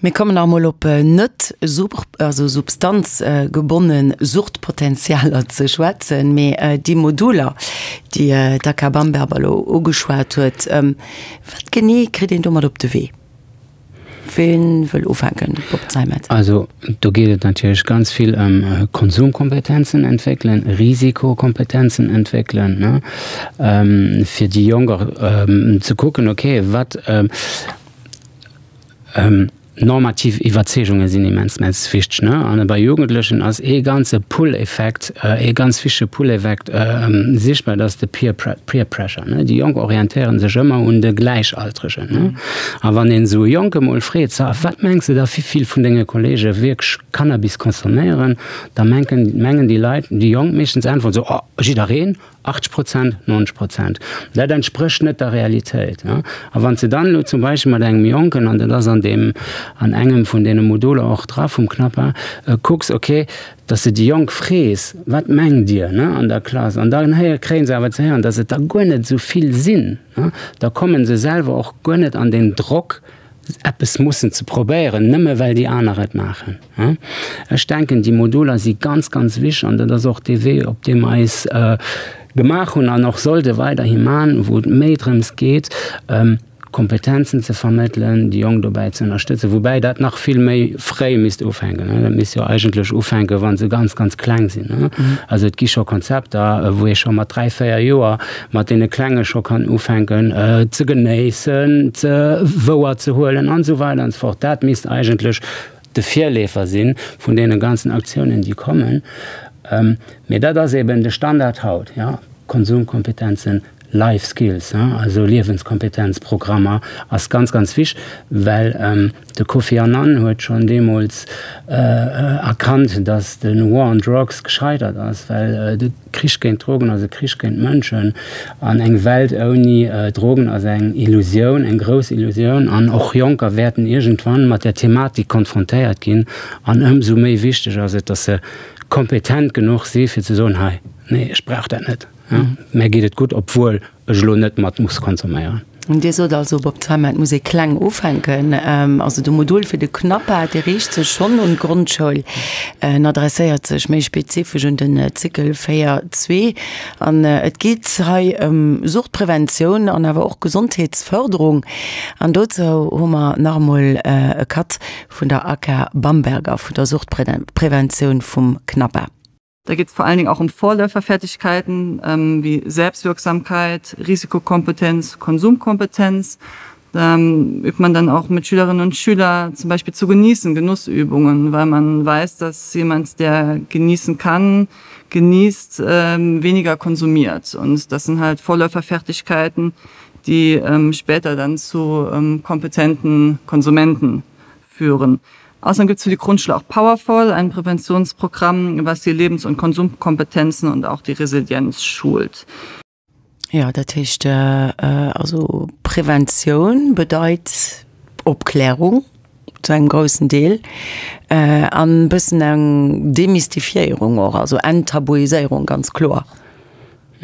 Wir kommen amul op net sub, also substanzgebonnen äh, Suchtpotenzialer *laughs* zu schwatzen, äh, die Moduler, die äh, der Kabamberbalo ugeschwert huet, ähm, wat genie krit den dummer op de weh. Also du geht natürlich ganz viel ähm, Konsumkompetenzen entwickeln Risikokompetenzen entwickeln ähm, für die jünger ähm, zu gucken okay was ähm, ähm, normativ Iwerzeungen sinn immens ficht an bei Jugendlöchen ass e ganze Pulleffekt äh, e ganz fische Pulleffekt äh, sichtbar dats de Peer Pressure ne? die Jong orientieren se ëmmer und de gleichaltreschen mhm. a wann den so Joke mollré wat mengg se da wieviel vun dinge Kolge wirk Cannabis konsumieren da mengen Mengen die Leuten die Jong méchen einfach so oh, da reden 80 Prozent 90 Prozent dat entspricht net der Realität ja? a wann ze dann zum Beispiel mal engem Jonken an das an dem an engem von denen Module auch drauf um knapper äh, gucks okay dass se die Jong fries wat meng dir ne an der Klasse an darin her kräen se aber zu hören dass se da so viel sinn ja? da kommen se selber auch gonnet an den Druck es mussssen zu probieren nimme weil die andere machen ja? es denken die Module sie ganz ganz wisch an das auch DW op dem meist äh, gemacht und noch sollte weiter himan wo Matrems geht ähm, Kompetenzen zu vermitteln die jungen dabei zu unterstützen. Wobei das noch viel mehr frei ist aufhängen ist ja eigentlich aufhängen wann sie ganz ganz klein sind mhm. also gi schon Konzept da wo ich schon mal drei vier Jahre mal den Klänge schon kann aufhängen äh, zu genießen zu, zu holen und so weiter und so fort. Das ist eigentlich der vierläfer sind von denen ganzen Aktionen die kommen Ähm, mir dat das eben de Standard haut ja? Konsumkompetenzen Life Skills ja? also Lebenskompetenzprogramme as ganz ganz fisch, weil ähm, de Kofi Annan huet schon Demos äh, erkannt, dass den War on Drugs gescheitert ass, weil äh, de Krischgent Drogen also Krischgent Mënschen an eng Welt oni äh, Drogen as eng Illusion, eng gros Illusion an och Joker werden irgendwann mat der Thematik konfrontiert gin an ëm so méi wichtig as dass se äh, kompetent genug se fir ze so hei nee sprach dat net ja? mm. geht het gut obwohl lo net mat muss konsumieren Und Di so also Bob muss ich klang ofhängen ähm, also de Modul fir de knapper de rich ze schon und Grundschchull äh, adressiert sech méi spezifisch und den Zickel feier 2 an äh, et geht hai ähm, Suchtprävention an awer auch Gesundheitsförderung. An dort so hummer normal äh, Kat vun der Acker Bamberger vu der Suchtprävention vum knapper. Da geht es vor allen Dingen auch um Vorläuferfertigkeiten ähm, wie Selbstwirksamkeit, Risikokompetenz, Konsumkompetenz. Ähm, übt man dann auch mit Schülerinnen und Schülern zum Beispiel zu genießen Genussübungen, weil man weiß, dass jemand, der genießen kann, genießt, ähm, weniger konsumiert. Und das sind halt Vorläuferfertigkeiten, die ähm, später dann zu ähm, kompetenten Konsumenten führen. Außerdem gibt es für die Grundschule auch Powerful, ein Präventionsprogramm, was die Lebens- und Konsumkompetenzen und auch die Resilienz schult. Ja dat ist, äh, äh, also Prävention bedeutet Obklärung zu einem großen Deel äh, an bisschen eng Demystifierung auch also Enttabuisierung ganz klar.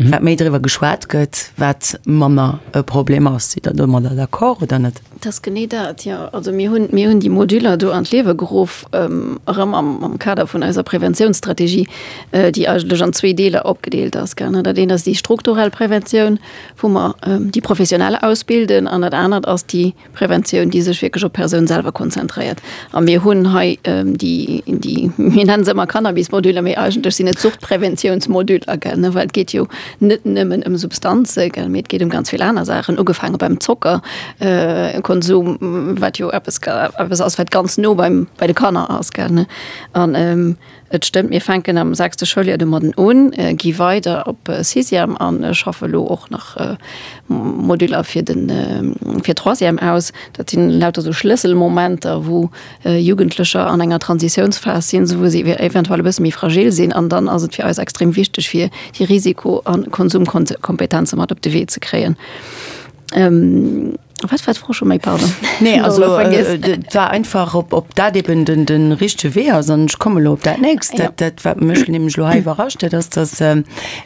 mhm. méi drwer geschwaart gëtt wat Mammer e Problem ass dummer der Kor oder net. Das genedat ja also mir hun mir hun die Moduler du an lewe grof ähm, am, am Kader vun eiser Präventionsstrategie äh, die alech an zwei Deele opgedeelt ass gerne da den ass die strukturell Präventionun wo man ähm, die professionelle ausbilden an dat anert ass die Präventionun diese schwsche Perun selber konzentriiert. Am mir hunn ha ähm, die in die Minanzemmer Cannabismodule méi agentch sinn Zuchtpräventionsmodul agerne, weil geht jo net nimmen im Substanze mit geht um ganz viel an Sachen ugefangen beim Zucker äh, Konsum wat jo aus ganz no beim bei de Kanner ausgerne an ähm, Et stimmt mir fenken am sechste Schuljahr de Moden un äh, gi weiter op äh, CCM an äh, schaffelo och nach äh, Modular fir den äh, fir Trosium aus, dat sind lauter so Schlüsselmomenter, wo äh, Jugendlicher an enger Transitionsfas sinn, so wo sie wir eventuell bis mi fragil sinn an dann as fir alles extrem wichtig fir die Risiko an Konsumkompetenzen mat op de we ze kreen. Ähm, nee *laughs* also äh, war einfach ob, ob da eben den den richtige wer sonst komme lob der nächst ja. überrascht dass das ähm,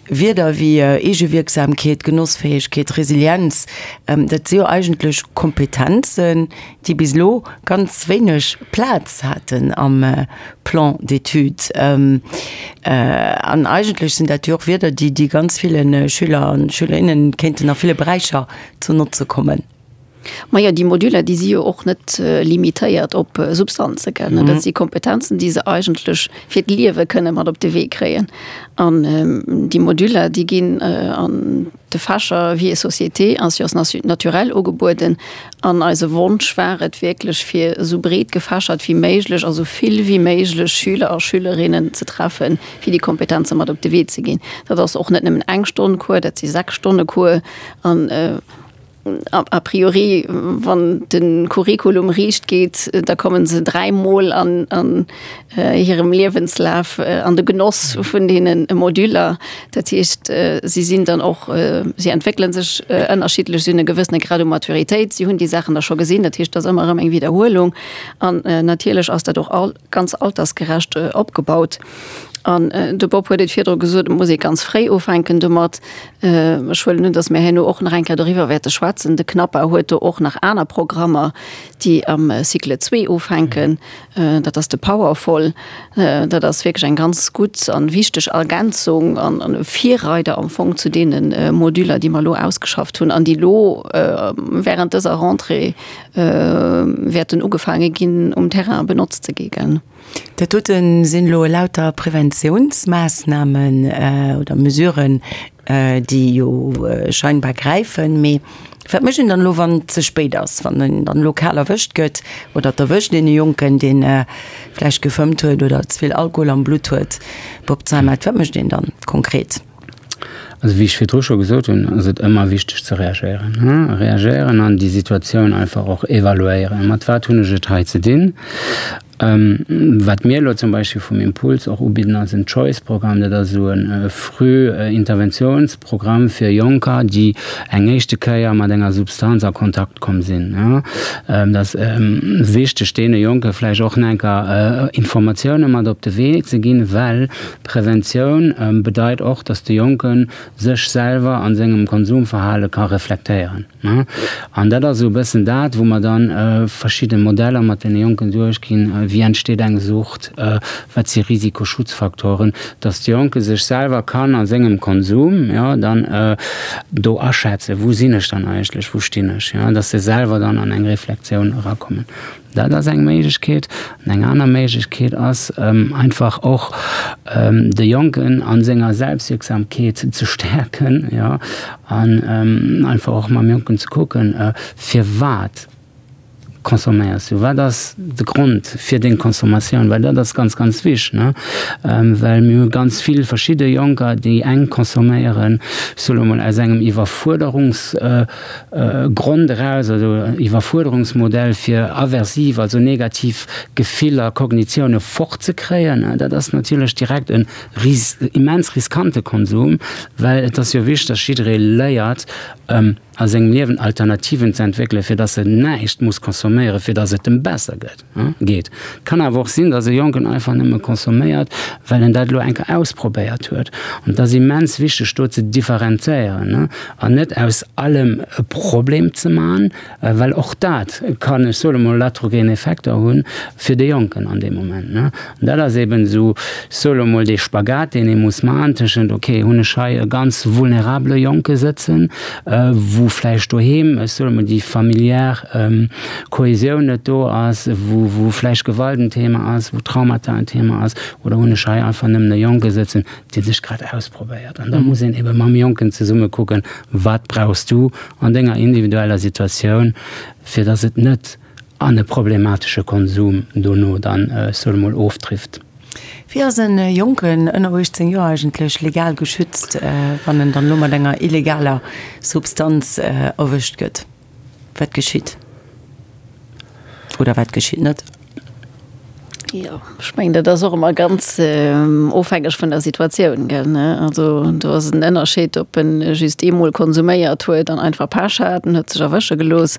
wieder wie äh, Wirksamkeit Genussfähigkeit Resilienz ähm, dat sie eigentlich Kompetenzen die bislo ganz wenig Platz hatten am äh, plan d'étude. Ähm, äh, an eigentlich sind natürlich wieder die die ganz vielen äh, Schüler und Schülerinnen kennt nach viele Bereicher zu Nutze kommen. Ma ja die Module, die sie auch net äh, limitiert op äh, Substanze kennen, mhm. die Kompetenzen diese eigentlich fir liewe könne man op de Weg kreen. An ähm, die Module, die gehen äh, an de Fascher wie Societe an naturell ogeboden an also Wunschwert wirklich fir so bret gefaschert wie meiglech, also viel wie meigle Schüler als Schülerinnen zu treffen, wie die Kompetenzen mat op de We zu gehen. Dat das auch net engstundenkur, dat sie sechs Stunde Kur an äh, a, priori wann den Curriculum riecht geht da kommen sie dreimal an, an äh, ihrem Lebenslauf äh, an der Genoss von denen Moduler das heißt, äh, sie sind dann auch äh, sie entwickeln sich äh, unterschiedliche Sinne gewisse Gradumaturität sie hun die Sachen da schon gesehen das heißt, das immer eng Wiederholung. An äh, natürlich der doch all, ganz altersgerecht äh, abgebaut an äh, de Bob huet fir gesud muss ich ganz frei ofenken du mat äh, nun dats mir hen och Reka darüberwerte schwatzen de knapper huet och nach einer Programmer die am äh, Sikle 2 ofhenken mhm. äh, dat das de powervoll äh, dat das wirklich ein ganz gut an wichtig Ergänzung an, an vier Reiter am Fong zu denen äh, Moduler die mal lo ausgeschafft hun an die lo äh, während des rentre äh, werden ugefangen gin um Terra benutzt zu gegen. Der toten sinn lo lauter Präventionsmaßnahmen äh, oder mesureuren äh, die jo äh, scheinbar greifen me vermischen dann lo wann ze spät ass wann den dann lokaler wischt gött oder der wischt den jungen den äh, Fleisch geëmmt huet oder zwill Alkohol am Blut huet Bob vermischt den dann konkret. Also wie ich für Drusche gesucht und sind immer wichtig zu reagieren ja? reagieren an die Situation einfach auch evaluieren man tun zu den Ähm, wat mir zum Beispiel vom Impuls auch als ein Choiceprogramm, da so ein äh, früh äh, für Junker, die engchte Köier mal ennger Substanzer Kontakt kommen sind. Ja? Ähm, das ähm, wichte stehende Junke vielleicht auch enker äh, Informationen mal op de Weg zu gehen, weil Prävention ähm, bedeiht auch, dass die Junen sich selber an segem Konsumverhalle kann reflektieren. An der so bisschen dat, wo man dann äh, verschiedene Modelle mit den Junen durchgehen, wie entsteht eng sucht äh, wat sie Risikoschutzfaktoren dass die Joke sich selber kann an segem Konsum ja dann äh, do erschätze wo sinne ich dann eigentlich wo ste ich ja dass sie selber dann an eng Reflexion rakommen da das eng Mechkeet eng aner Mechkeet ass ähm, einfach auch ähm, de Jonken an senger Selbstwirksamkeit zu stärken ja an ähm, einfach auch mal Jonken zu gucken äh, fir wat konsumiert war das de Grund für den Konsumation weil das ganz ganz wisch ähm, weil mir ganz viel verschiedene Junker die eng konsumieren soll man als engem Überforderungsgrund äh, äh, Überforderungsmodell für aversiv also negativ Gefehler Kognitionen fortzukrähen da das natürlich direkt ein ries immens riskante Konsum weil das ja wichtig dass schi leiert ähm, als eng lewen Alternativen ze entwickle, fir dat se neicht muss konsumiere, fir dat se dem besser gëtt ja? geht. Kan er woch sinn, dat se Jonken einfach nimme konsumiert, well en dat lo enke ausprobéiert huet. Und dat sie mens wichte Stoze differenzeieren an net aus allem Problem ze maen, well och dat kann e solo latrogene Effekte hunn fir de Jonken an dem moment. Ne? Und dat as eben so solo de Spagat den e muss maanschen, okay hunne Schei ganz vulnerable Jonke sitzen, äh, wo wo fleisch duhem soll die familiär ähm, Kohäsion do ass wo, wo fleisch gewalten Thema ass wo Traumata ein Thema ass oder ohne Schei einfach nem der Jonke sitzen die sich gerade ausprobiert an da mhm. muss eben mam Jonken ze summe gucken wat brauchst du an denger individueller Situation fir das het net an problematische Konsum donno dann äh, soll mal oftrifft. Fisinn äh, Junen ënner 18 Jo eigentlech legal geschützt, äh, wann en dann Nummer ennger illegaler Substanz äh, erwischt gëtt. wat geschiet oder wat geschieet net? Ja, ich mein, das auch immer ganz ähm, aufhängig von der Situation gell, ne? also du hast einen Unterschied ob ein Systemul konsumiert dann einfach paar Schaden hat sich Wäsche gelos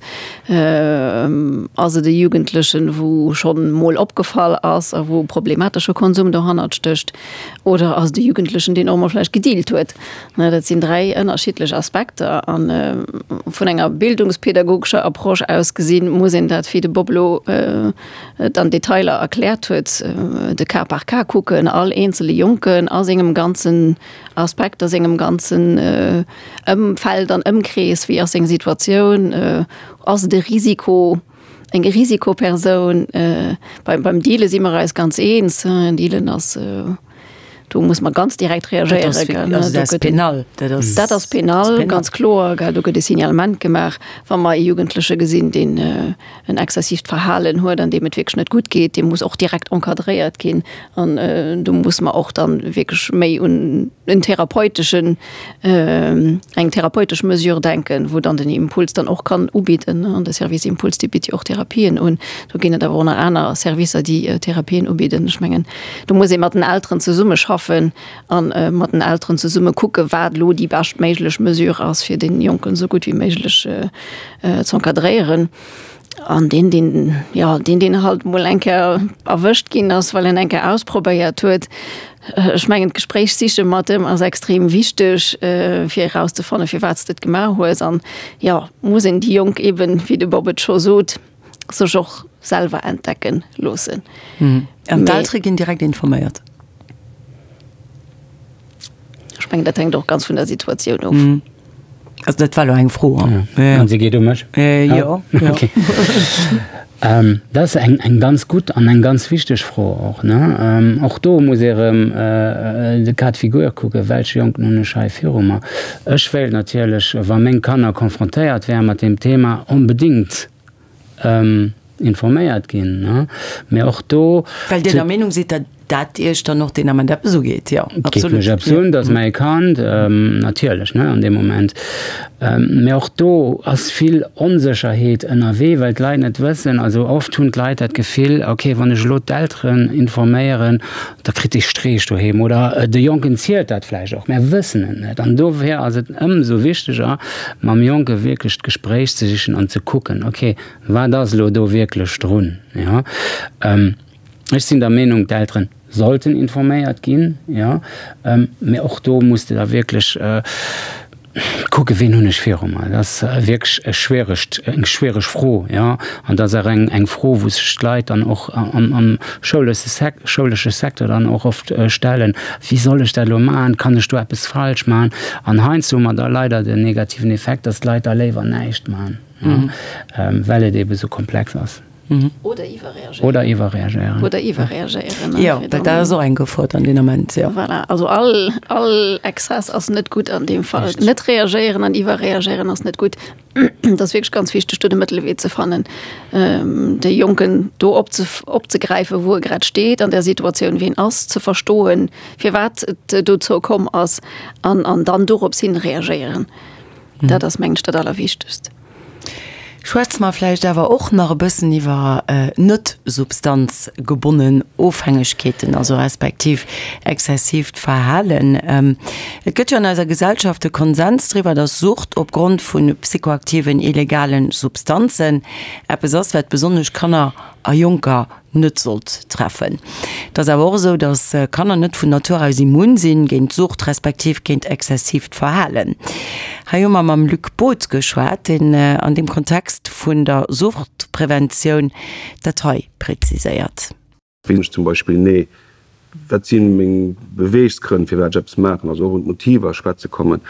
ähm, also die Jugendlichen wo schon mal abgefallen ist wo problematische Konsum der Hand stöcht oder aus die Jugendlichen auch vielleicht gedealt wird ne? das sind drei unterschiedliche Aspekte an äh, von einer bildungspädagogischer Approche ausgesehen muss in der viele Boblo äh, dann Detailer erklärt huet äh, de KPK kucken all einzelne Junen aus engem ganzen Aspekt aus engem ganzen äh, Feld an ëmkrees wie aus eng Situation äh, aus de Risiko, eng Risikoperson äh, beim, beim Deele simmer als ganz eens äh, Dielen as äh, du muss man ganz direkt reagieren penal das penal ganz klar du de signalement gemacht. Van ma jugendliche gesinn den äh, ein exzessiv verhalen hue an dem mit wirklich net gut geht dem muss auch direkt enkadriert gehen. An äh, du muss man auch dann wirklich méi un den therapeutischen äh, eng therapeutisch mesure denken wo dann den impuls dann auch kann ubieten an der serviceimpuls die bitte auch therapien und du gehen da wo einer service die äh, therapien ubieten schmengen du musst immer den älteren zu summe schaffen schaffen an äh, mat den Ären ze summe kucke wat lo die bascht meiglech mesure ass fir den Jonken so gut wie meiglech äh, äh, zu enkadréieren an den den ja den den halt mo enke erwischt gin ass weil en enke ausprobeiert huet schmengend Gespräch sich mat dem as extrem wichtig äh, fir herauszufanne fir wat dit gemar hues an ja musssinn die Jung eben wie de Bobbet schon sot so joch selber entdecken losen. Mhm. Am direkt informiert. Spreng dat hängt doch ganz von der Situation auf. Mm. Also, dat war eng froh ja. Ja. sie geht um äh, ja. Ja. *laughs* Okay. ähm, das eng eng ganz gut an eng ganz wichtig froh auch ne ähm, auch do muss er ähm, äh, de Katfigur gucke welche jungen nun Scheifirmer Ech fällt natürlich war meng kann er konfrontiert wer mat dem Thema unbedingt ähm, informéiert gin mir auch do weil der Meinung sieht dat ihr dann noch den man der so geht ja. Absolut. absolut das ja. kann ähm, natürlich ne an dem moment. Ähm, mir auch do as viel unsicherheit NRW weil le net wissen also oft tun leid hat gefehl okay wann ich lot älteren informieren da krit ich strech du heben. Oder äh, de jungen zielt dat fleisch auch. Mehr wissen ne? dann do wäre also im so wichtiger mam junge wirklich gespräch zu sich an zu gucken okay war das lo do wirklich run ja? Ähm, ich sind der Meinung der älteren sollten informéiert gin ja. Ähm, mir auch do musste da wirklich äh, gucke wen hun fair das äh, wirklich erschwercht eng schwerisch froh ja. An das er eng eng froh wo schleit dann auch an an schulsche sektor dann auch oft äh, stellen. Wie soll ich der man kann ich du bis falsch machen? An heinz man da leider den negativen effekt das leider lever neicht man ja? mhm. ähm, weil de so komplex aus Mhm. oder iwwer reagieren oder iwwer reagieren ja. Da da so eingefordert an den moment ja. Voilà. also all all exzess ass net gut an dem fall. Richtig. net reagieren an iwwer reagieren ass net gut. *clears throat* Das wirklich ganz fichte stundemittel we ze fannen. Ähm, der jungen do opzegreife wo er grad steht an der situation wie ass zu verstohlen. Fir wat du zo kom ass an an dann op sinn reagieren. Mhm. da das mengste allerwichtest Schwarzmafleisch Schwarzmarfleisch dawer och nach bëssen iwwer äh, nett Substanz gebunden Ofhängegketen also respektiv exzessiv verhalen. Ähm, Et gëtt an aiser Gesellschaft de Konsenstriwer der Sucht opgrund vun psychoaktiven illegalen Substanzen. Er besass wat besonnech kannner a Junker nützelt treffen. Das er so, dass äh, kann er net vu Natur aus Immunsinn gent sucht respektiv kind exzessiv verhalen. Ha Jo am Lück Boot geschwert in äh, an dem Kontext vun der Suchtprävention Datei präzisiert. Wenn ich zum Beispiel nee bewegsgrün für Jobs machen also und Motive schwer zu kommen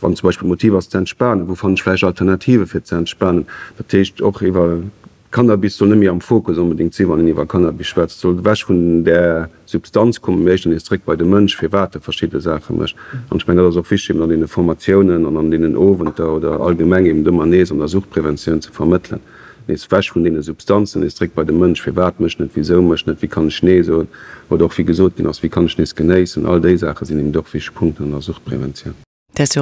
wann zum Beispiel Motive zu entspannen wovon Fleisch Alternative für zu entspannen das auch über kann er bis so nimi am Fokus unbedingt sie wann iwwer kann er beschwert soll wäch vun der Substanz kommen méchen isre bei de Mënsch fir warte verschiedene Sachen mech an spe so fi an den Informationen an an denen Owen oder allgemeng im de Manes an der Suchtprävention zu vermitteln. Wäch vun den Substanzen isre bei de Mënsch fir wat mech net wie so mech net wie kann schnee so oder doch wie gesot bin ass wie kann schnees geneessen all dé Sache sind doch fich Punkte an der Suchtprävention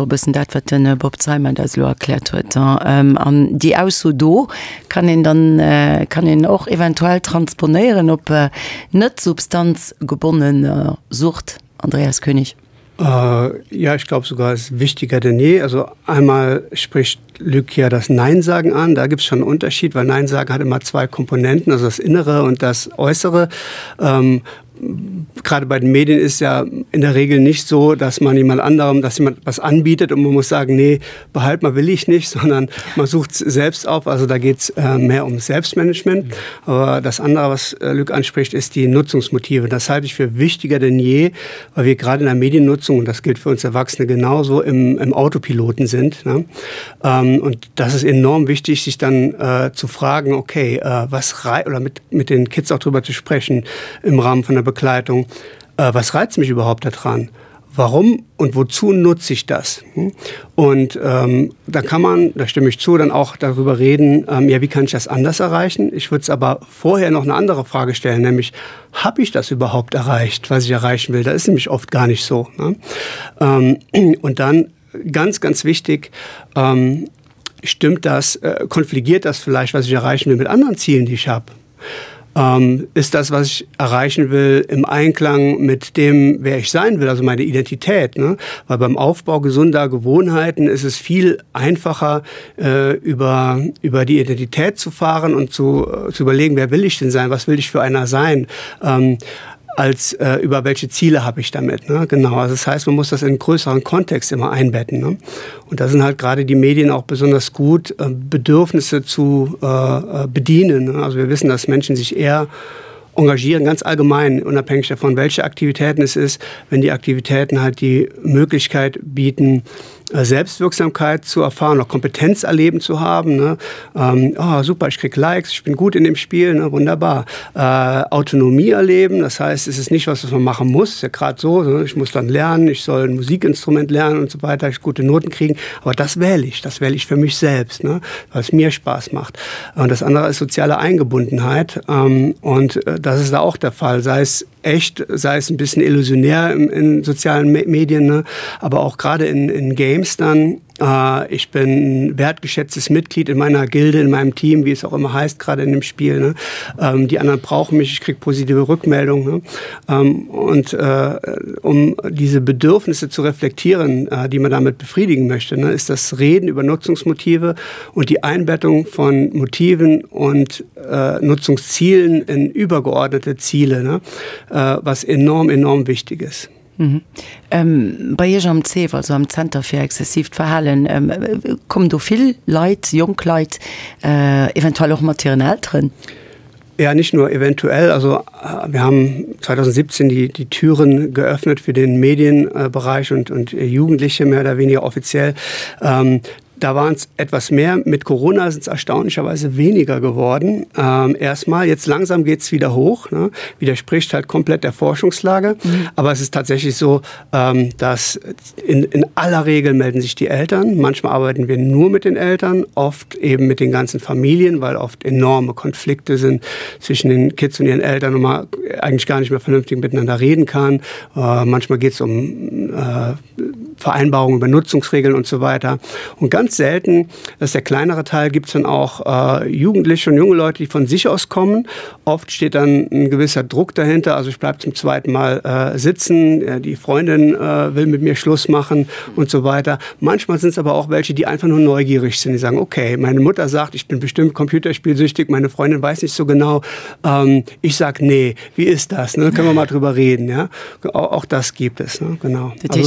bisssen dat wat den äh, Bob Zeimann as lo erklärt huet ähm, an die aus so do kann en dann äh, kann en och eventuell transponieren op äh, net Substanz gebunden äh, sucht Andreas König. Uh, ja, ich glaube sogar ist wichtiger denn je. Also einmal spricht Lück ja das Nein sagen an. Da gibt es schon einen Unterschied, weil Nein sagen hat immer zwei Komponenten, also das Innere und das Äußere. Ähm, gerade bei den Medien ist ja in der Regel nicht so, dass man jemand anderem, dass jemand was anbietet und man muss sagen nee, behalt mal will ich nicht, *laughs* sondern man sucht selbst auf. Also da geht es äh, mehr um Selbstmanagement. Aber das andere, was äh, Lück anspricht, ist die Nutzungsmotive. Das halte ich für wichtiger denn je, weil wir gerade in der Mediennutzung und das gilt für uns Erwachsene genauso im, im Autopiloten sind. Ne? Ähm, und das ist enorm wichtig, sich dann äh, zu fragen, okay, äh, was oder mit, mit den Kids auch darüber zu sprechen im Rahmen von der Begleitung. Äh, was reizt mich überhaupt daran? Warum und wozu nutze ich das? Hm? Und ähm, da kann man, da stimme ich zu, dann auch darüber reden, ähm, ja, wie kann ich das anders erreichen? Ich würde es aber vorher noch eine andere Frage stellen, nämlich habe ich das überhaupt erreicht, was ich erreichen will? Da ist nämlich oft gar nicht so. Ne? Ähm, *clears throat* und dann ganz, ganz wichtig, ähm, stimmt das, äh, konfligiert das vielleicht, was ich erreichen will mit anderen Zielen, die ich habe? Ähm, ist das, was ich erreichen will, im Einklang mit dem, wer ich sein will, also meine Identität. Ne? Weil beim Aufbau gesunder Gewohnheiten ist es viel einfacher, äh, über, über die Identität zu fahren und zu, äh, zu überlegen, wer will ich denn sein, was will ich für einer sein. Ähm, als äh, über welche Ziele habe ich damit ne? genau also das heißt man muss das in größeren kontext immer einbetten ne? und da sind halt gerade die medien auch besonders gut äh, bedürfnisse zu äh, äh bedienen ne? also wir wissen dass menschen sich eher engagieren ganz allgemein unabhängig davon welche aktivitäten es ist wenn die aktivitäten halt die möglichkeit bieten Selbstwirksamkeit zu erfahren noch Kompetenz erleben zu haben ähm, oh, super ich krieg likes ich bin gut in dem Spiel ne? wunderbar äh, Autonomie erleben das heißt es ist nicht was was man machen muss ja gerade so ne? ich muss dann lernen ich soll ein Musikinstrument lernen und so weiter ich gute Noten kriegen aber das wähle ich das wähle ich für mich selbst ne? was mir Spaß macht und das andere ist soziale Eingebundenheit ähm, und äh, das ist da auch der Fall sei es echt sei es ein bisschen illusionär in, in sozialen Me Medien ne? aber auch gerade in, in Games dann ich bin wertgeschätztes Mitglied in meiner Gilde, in meinem Team, wie es auch immer heißt, gerade in dem Spiel. Ne? Ähm, die anderen brauchen mich, ich kriege positive Rückmeldungen. Ähm, und äh, um diese Bedürfnisse zu reflektieren, äh, die man damit befriedigen möchte, ne, ist das Reden über Nutzungsmotive und die Einbettung von Motiven und äh, Nutzungszielen in übergeordnete Ziele, ne? äh, was enorm, enorm wichtig ist. Mhm. Ähm, bei je am C also am Center fir exzessiv verhalen ähm, kom du viel Leiit Jungkleit äh, eventuell auch materiell drin. Ja, nicht nur eventuell also äh, wir haben 2017 die die Türen geöffnet für den Medienbereich und und Jugendliche mehr oder weniger offiziell ähm, Da waren es etwas mehr. Mit Corona sind es erstaunlicherweise weniger geworden. Ähm, erstmal jetzt langsam geht es wieder hoch, ne? widerspricht halt komplett der Forschungslage. Mhm. Aber es ist tatsächlich so, ähm, dass in, in aller Regel melden sich die Eltern. Manchmal arbeiten wir nur mit den Eltern, oft eben mit den ganzen Familien, weil oft enorme Konflikte sind zwischen den Kids und ihren Eltern und man eigentlich gar nicht mehr vernünftig miteinander reden kann. Äh, manchmal geht es um äh, Vereinbarungen über Nutzungsregeln und so weiter. Und ganz selten, dass der kleinere Teil gibt es dann auch äh, Jugendliche und junge Leute, die von sich aus kommen. Oft steht dann ein gewisser Druck dahinter. Also ich bleibe zum zweiten Mal äh, sitzen, äh, die Freundin äh, will mit mir Schluss machen und so weiter. Manchmal sind es aber auch welche, die einfach nur neugierig sind. Die sagen, okay, meine Mutter sagt, ich bin bestimmt computerspielsüchtig, meine Freundin weiß nicht so genau. Ähm, ich sage, nee, wie ist das? Ne? können wir mal drüber reden. Ja? Auch, auch das gibt es. Ne? genau. Also,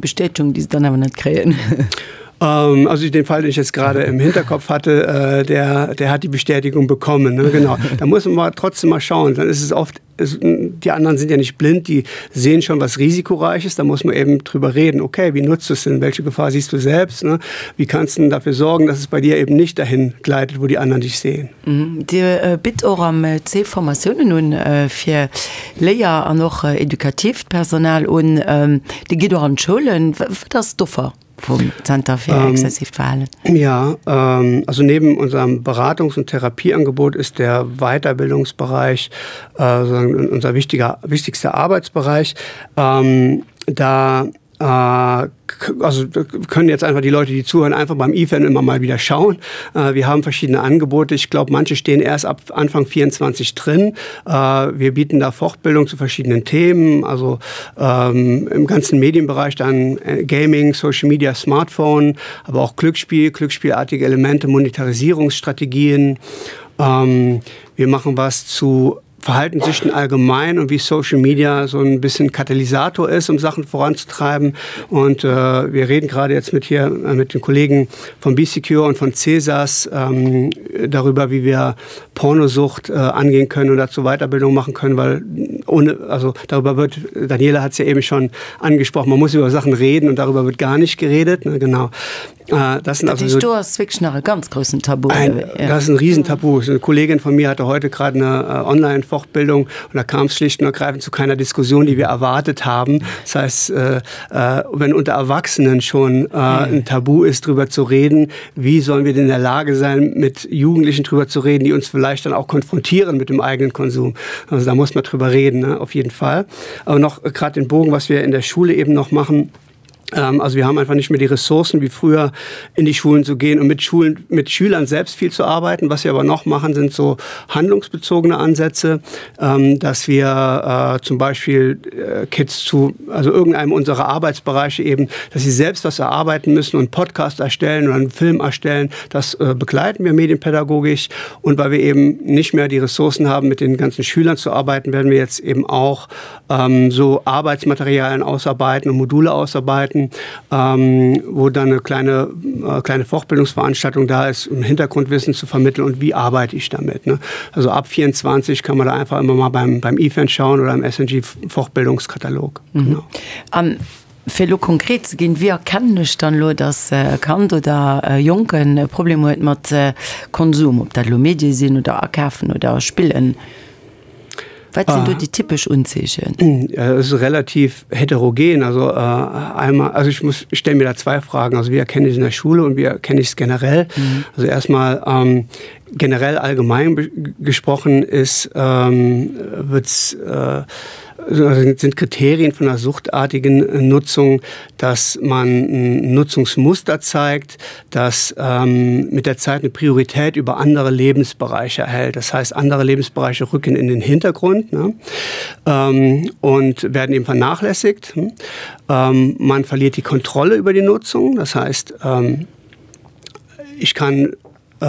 Bestätigung, die dann aber nicht krähen. *laughs* Ähm, also den Fall, den ich jetzt gerade im Hinterkopf hatte, äh, der, der hat die Bestätigung bekommen. Ne? Genau. Da muss man mal trotzdem mal schauen. Dann ist es oft es, die anderen sind ja nicht blind, die sehen schon was risikoreich ist. Da muss man eben drüber reden. Okay, wie nutzt du es denn? Welche Gefahr siehst du selbst? Ne? Wie kannst du dafür sorgen, dass es bei dir eben nicht dahin gleitet, wo die anderen dich sehen? Mhm. Die äh, bit am äh, C-Formationen nun äh, für Leier an noch äh, Edukativpersonal und ähm, die geht an Schulen das duffer vom Center für ähm, exzessiv verhalen. Ja, ähm, also neben unserem Beratungs- und Therapieangebot ist der Weiterbildungsbereich äh, unser wichtiger, wichtigster Arbeitsbereich. Ähm, da also können jetzt einfach die Leute, die zuhören, einfach beim IFAN immer mal wieder schauen. Äh, wir haben verschiedene Angebote. Ich glaube, manche stehen erst ab Anfang 24 drin. Äh, wir bieten da Fortbildung zu verschiedenen Themen, also ähm, im ganzen Medienbereich dann äh, Gaming, Social Media, Smartphone, aber auch Glücksspiel, glücksspielartige Elemente, Monetarisierungsstrategien. Ähm, wir machen was zu Verhaltenssichten allgemein und wie Social Media so ein bisschen Katalysator ist, um Sachen voranzutreiben. Und äh, wir reden gerade jetzt mit hier äh, mit den Kollegen von BCQ und von Cäsars ähm, darüber, wie wir Pornosucht äh, angehen können und dazu Weiterbildung machen können, weil ohne also darüber wird Daniela hat es ja eben schon angesprochen, man muss über Sachen reden und darüber wird gar nicht geredet. Ne, genau. Äh, das sind also so, ganz großen Tabu. Ein, das ist ein riesentabu. Eine Kollegin von mir hatte heute gerade eine äh, online fortbildung und da kam es schlicht und ergreifend zu keiner Diskussion die wir erwartet haben. Das heißt äh, äh, wenn unter erwachsenen schon ein tabu ist darüber zu reden wie sollen wir denn in der lage sein mit jugendlichen darüber zu reden die uns vielleicht dann auch konfrontieren mit dem eigenen konsum? Also da muss man drüber reden ne? auf jeden fall. Aber noch gerade den bogen was wir in der schule eben noch machen also wir haben einfach nicht mehr die Ressourcen wie früher in die Schulen zu gehen und mit Schulen mit Schülern selbst viel zu arbeiten. Was wir aber noch machen, sind so handlungsbezogene Ansätze, ähm, dass wir äh, zum Beispiel äh, Kids zu also irgendeinem unserer Arbeitsbereiche eben, dass sie selbst was erarbeiten müssen und Podcast erstellen oder einen Film erstellen. Das äh, begleiten wir medienpädagogisch und weil wir eben nicht mehr die Ressourcen haben, mit den ganzen Schülern zu arbeiten, werden wir jetzt eben auch ähm, so Arbeitsmaterialien ausarbeiten und Module ausarbeiten Projekten, ähm, wo dann eine kleine, äh, kleine Fortbildungsveranstaltung da ist, um Hintergrundwissen zu vermitteln und wie arbeite ich damit. Ne? Also ab 24 kann man da einfach immer mal beim, beim IFAN schauen oder im SNG Fortbildungskatalog. Mhm. Um Fello konkret gin wie kennennech dann lo dat äh, kann oder äh, Jonken äh, Problem mat äh, Konsum, op dat lo Medisinn oder erkäfen oder spillen. Was sind ah. die typisch unzeschen ja, ist relativ heterogen also äh, einmal also ich muss stellen mir da zwei Fragen also wie erkenne ich in der Schule und wie erkenne ich es generell mhm. also erstmal ähm, generell allgemein gesprochen ist ähm, wird äh, sind Kriterien von der suchtartigen Nutzung, dass man ein Nutzungsmuster zeigt, dass ähm, mit der Zeit eine Priorität über andere Lebensbereiche erhält. Das heißt, andere Lebensbereiche rücken in den Hintergrund ne? ähm, und werden eben vernachlässigt. Ähm, man verliert die Kontrolle über die Nutzung. Das heißt, ähm, ich kann äh,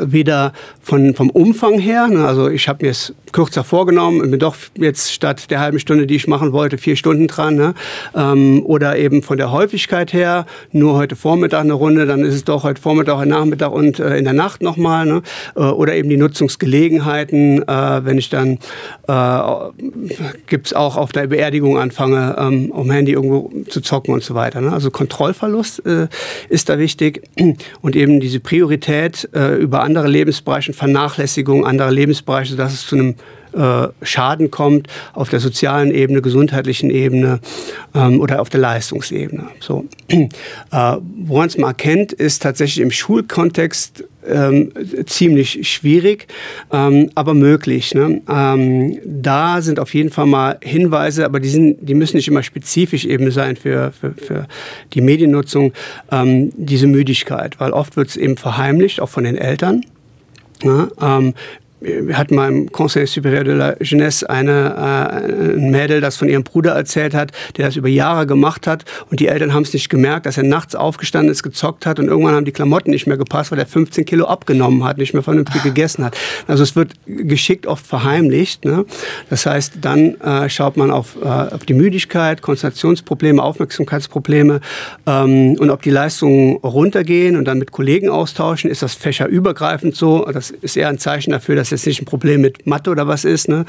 weder von, vom Umfang her, ne, also ich habe mir es kürzer vorgenommen und bin doch jetzt statt der halben Stunde, die ich machen wollte, vier Stunden dran ne, ähm, oder eben von der Häufigkeit her nur heute Vormittag eine Runde, dann ist es doch heute Vormittag und Nachmittag und äh, in der Nacht noch mal ne, äh, oder eben die Nutzungsgelegenheiten, äh, wenn ich dann äh, gibt es auch auf der Beerdigung anfange, ähm, um Handy irgendwo zu zocken und so weiter. Ne. Also Kontrollverlust äh, ist da wichtig und eben diese Priorität äh, über andere Lebensbereichen Vernachlässigung anderer Lebensbereiche, dass es zu einem äh, Schaden kommt auf der sozialen Ebene, gesundheitlichen Ebene ähm, oder auf der Leistungsebene. So. *clears throat* Äh, Woran es mal kennt, ist tatsächlich im Schulkontext, ähm, ziemlich schwierig, ähm, aber möglich. Ne? Ähm, da sind auf jeden Fall mal Hinweise, aber die, sind, die müssen nicht immer spezifisch eben sein für, für, für die Mediennutzung, ähm, diese Müdigkeit, weil oft wird es eben verheimlicht, auch von den Eltern. Ja, ähm, hat mal im Conseil supérieur de la jeunesse eine äh, ein Mädel das von ihrem Bruder erzählt hat der das über Jahre gemacht hat. Und die Eltern haben es nicht gemerkt dass er nachts aufgestanden ist gezockt hat und irgendwann haben die Klamotten nicht mehr gepasst weil er 15 kilo abgenommen hat nicht mehr vernünftig gegessen hat. Also es wird geschickt oft verheimlicht ne? das heißt dann äh, schaut man auf, äh, auf die müdigkeit konzentrationsprobleme aufmerksamkeitsprobleme ähm, und ob die leistungen runtergehen und dann mit kollegen austauschen ist das fächerübergreifend so. Das ist eher ein zeichen dafür dass das jetzt nicht ein Problem mit Mathe oder was ist ne?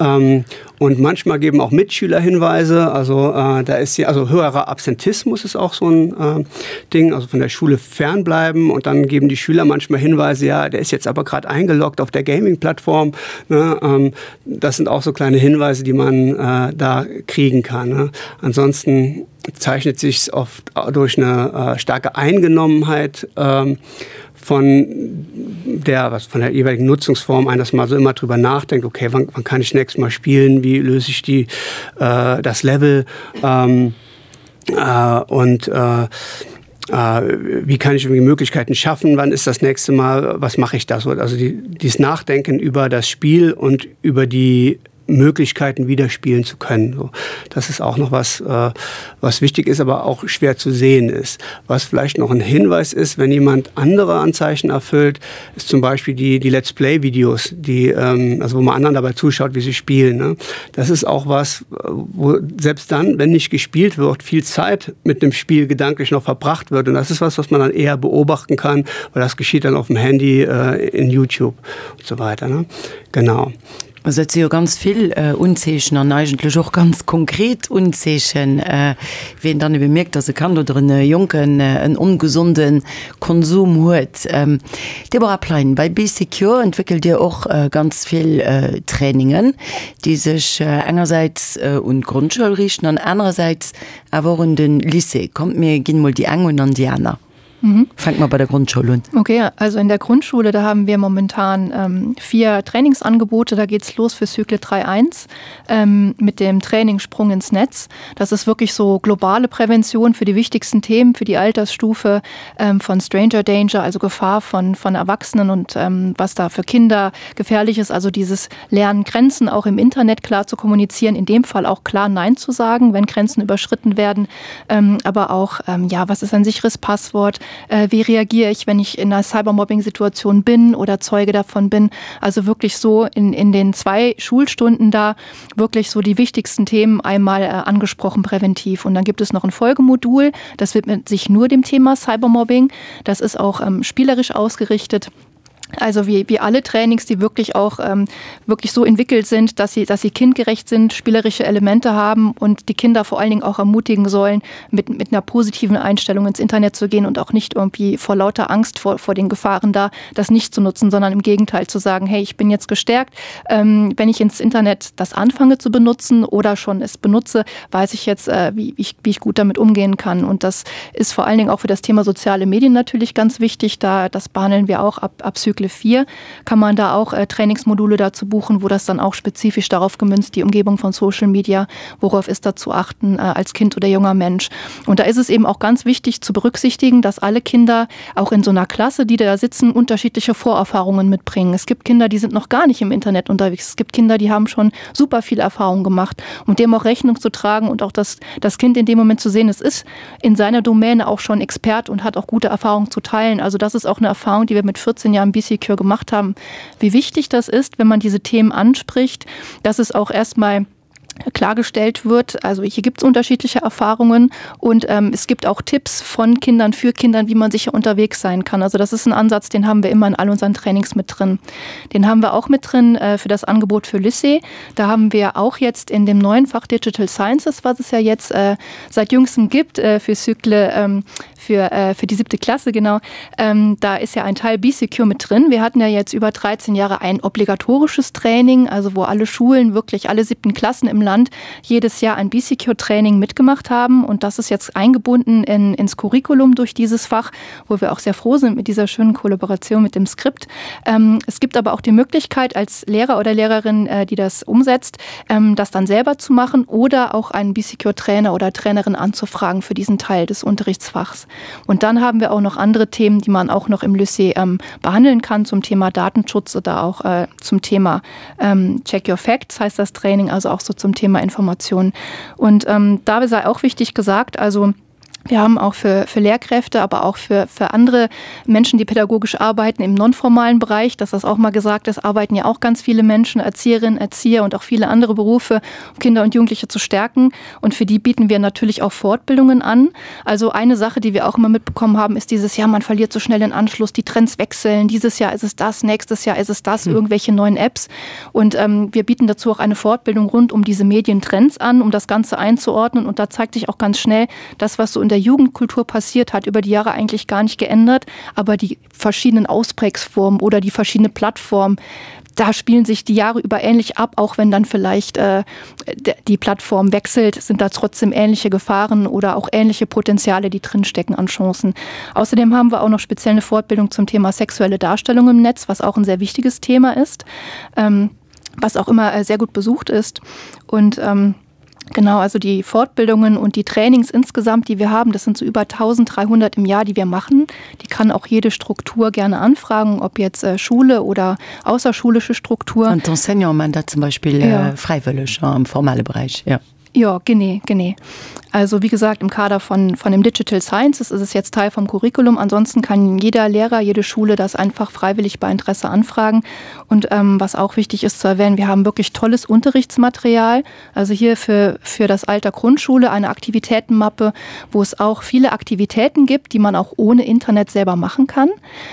ähm, und manchmal geben auch Mitschüler Hinweise also äh, da ist hier also höherer Absentismus ist auch so ein äh, Ding also von der Schule fernbleiben und dann geben die Schüler manchmal Hinweise ja der ist jetzt aber gerade eingeloggt auf der Gaming Plattform ähm, das sind auch so kleine Hinweise die man äh, da kriegen kann ne? ansonsten zeichnet sich oft durch eine äh, starke eingenommenheit ähm, von der was von der jeweiligen Nutzungsform eines mal so immer drüber nachdenkt okay wann, wann kann ich nächstes mal spielen wie löse ich die äh, das level ähm, äh, und äh, Uh, wie kann ich irgendwie Möglichkeiten schaffen? Wann ist das nächste Mal? Was mache ich das? Also die, dies Nachdenken über das Spiel und über die Möglichkeiten widerspielen zu können. So, das ist auch noch was, äh, was wichtig ist, aber auch schwer zu sehen ist. Was vielleicht noch ein Hinweis ist, wenn jemand andere Anzeichen erfüllt, ist zum Beispiel die, die Let's Play-Videos, die, ähm, also wo man anderen dabei zuschaut, wie sie spielen. Ne? Das ist auch was, wo selbst dann, wenn nicht gespielt wird, viel Zeit mit dem Spiel gedanklich noch verbracht wird. Und das ist was, was man dann eher beobachten kann, weil das geschieht dann auf dem Handy äh, in YouTube und so weiter. Ne? Genau ja ganz viel äh, unzeschen an eigentlich auch ganz konkret unzeschen äh, wen dann bemerkt dass er kann oder eine jungen äh, einen ungesunden Konsum huet ähm, Deborahplein bei BCQ entwickelt ihr auch äh, ganz viel äh, Trainingen die sich äh, engerseits äh, und Grundschul riechen an andererseits aber in den Lycée kommt mir gehen wohl die Eng und an Diana. Mhm. Fangt mal bei der Grundschule. Okay, also in der Grundschule, da haben wir momentan ähm, vier Trainingsangebote. Da geht es los für Zykle 31 ähm, mit dem Trainingssprung ins Netz. Das ist wirklich so globale Prävention für die wichtigsten Themen, für die Altersstufe ähm, von Stranger Danger, also Gefahr von, von Erwachsenen und ähm, was da für Kinder gefährlich ist. Also dieses Lernen Grenzen auch im Internet klar zu kommunizieren, in dem Fall auch klar Nein zu sagen, wenn Grenzen überschritten werden, ähm, aber auch ähm, ja, was ist ein sicheres Passwort? Äh, wie reagiere ich, wenn ich in einer Cybermobbing-Situation bin oder Zeuge davon bin. Also wirklich so in, in den zwei Schulstunden da wirklich so die wichtigsten Themen einmal äh, angesprochen präventiv. Und dann gibt es noch ein Folgemodul, das wird mit sich nur dem Thema Cybermobbing. Das ist auch ähm, spielerisch ausgerichtet. Also wie, wie alle Trainings, die wirklich auch ähm, wirklich so entwickelt sind, dass sie, dass sie kindgerecht sind, spielerische Elemente haben und die Kinder vor allen Dingen auch ermutigen sollen, mit, mit einer positiven Einstellung ins Internet zu gehen und auch nicht irgendwie vor lauter Angst vor, vor den Gefahren da, das nicht zu nutzen, sondern im Gegenteil zu sagen, hey, ich bin jetzt gestärkt. Ähm, wenn ich ins Internet das anfange zu benutzen oder schon es benutze, weiß ich jetzt, äh, wie, wie, ich, wie ich gut damit umgehen kann. Und das ist vor allen Dingen auch für das Thema soziale Medien natürlich ganz wichtig. Da das behandeln wir auch ab, abzüglich Zykle 4 kann man da auch äh, Trainingsmodule dazu buchen, wo das dann auch spezifisch darauf gemünzt die Umgebung von Social Media, worauf ist da zu achten äh, als Kind oder junger Mensch. Und da ist es eben auch ganz wichtig zu berücksichtigen, dass alle Kinder auch in so einer Klasse, die da sitzen, unterschiedliche Vorerfahrungen mitbringen. Es gibt Kinder, die sind noch gar nicht im Internet unterwegs. Es gibt Kinder, die haben schon super viel Erfahrung gemacht und dem auch Rechnung zu tragen und auch das, das Kind in dem Moment zu sehen, es ist in seiner Domäne auch schon Expert und hat auch gute Erfahrungen zu teilen. Also das ist auch eine Erfahrung, die wir mit 14 Jahren BC Secure gemacht haben, wie wichtig das ist, wenn man diese Themen anspricht, dass es auch erstmal klargestellt wird. Also hier gibt es unterschiedliche Erfahrungen und ähm, es gibt auch Tipps von Kindern für Kindern, wie man sicher unterwegs sein kann. Also das ist ein Ansatz, den haben wir immer in all unseren Trainings mit drin. Den haben wir auch mit drin äh, für das Angebot für Lycée. Da haben wir auch jetzt in dem neuen Fach Digital Sciences, was es ja jetzt äh, seit jüngstem gibt äh, für Zykle ähm, für, äh, für die siebte Klasse genau. Ähm, da ist ja ein Teil B-Secure mit drin. Wir hatten ja jetzt über 13 Jahre ein obligatorisches Training, also wo alle Schulen wirklich alle siebten Klassen im Land jedes Jahr ein B-Secure Training mitgemacht haben und das ist jetzt eingebunden in, ins Curriculum durch dieses Fach, wo wir auch sehr froh sind mit dieser schönen Kollaboration mit dem Skript. Ähm, es gibt aber auch die Möglichkeit als Lehrer oder Lehrerin, äh, die das umsetzt, ähm, das dann selber zu machen oder auch einen B-Secure Trainer oder Trainerin anzufragen für diesen Teil des Unterrichtsfachs. Und dann haben wir auch noch andere Themen, die man auch noch im Lycée ähm, behandeln kann zum Thema Datenschutz oder auch äh, zum Thema ähm, Check your Facts heißt das Training, also auch so zum Thema Informationen. Und ähm, da sei auch wichtig gesagt, also, Wir haben auch für, für Lehrkräfte, aber auch für, für andere Menschen, die pädagogisch arbeiten im nonformalen Bereich, dass das auch mal gesagt ist, arbeiten ja auch ganz viele Menschen, Erzieherinnen, Erzieher und auch viele andere Berufe, um Kinder und Jugendliche zu stärken. Und für die bieten wir natürlich auch Fortbildungen an. Also eine Sache, die wir auch immer mitbekommen haben, ist dieses Jahr, man verliert so schnell den Anschluss, die Trends wechseln. Dieses Jahr ist es das, nächstes Jahr ist es das, hm. irgendwelche neuen Apps. Und ähm, wir bieten dazu auch eine Fortbildung rund um diese Medientrends an, um das Ganze einzuordnen. Und da zeigt sich auch ganz schnell das, was so in der Jugendkultur passiert hat, über die Jahre eigentlich gar nicht geändert, aber die verschiedenen Ausprägsformen oder die verschiedene Plattform, da spielen sich die Jahre über ähnlich ab, auch wenn dann vielleicht äh, die Plattform wechselt, sind da trotzdem ähnliche Gefahren oder auch ähnliche Potenziale, die drinstecken an Chancen. Außerdem haben wir auch noch spezielle Fortbildung zum Thema sexuelle Darstellung im Netz, was auch ein sehr wichtiges Thema ist, ähm, was auch immer äh, sehr gut besucht ist. Und ähm, Genau, also die Fortbildungen und die Trainings insgesamt, die wir haben, das sind so über 1300 im Jahr, die wir machen. Die kann auch jede Struktur gerne anfragen, ob jetzt äh, Schule oder außerschulische Struktur. Und Enseignement zum Beispiel ja. äh, freiwillig ja, im formale Bereich. Ja. Ja, gene, gene. Also wie gesagt, im Kader von, von dem Digital Sciences ist es jetzt Teil vom Curriculum. Ansonsten kann jeder Lehrer, jede Schule das einfach freiwillig bei Interesse anfragen. Und ähm, was auch wichtig ist zu erwähnen, wir haben wirklich tolles Unterrichtsmaterial. Also hier für, für das Alter Grundschule eine Aktivitätenmappe, wo es auch viele Aktivitäten gibt, die man auch ohne Internet selber machen kann.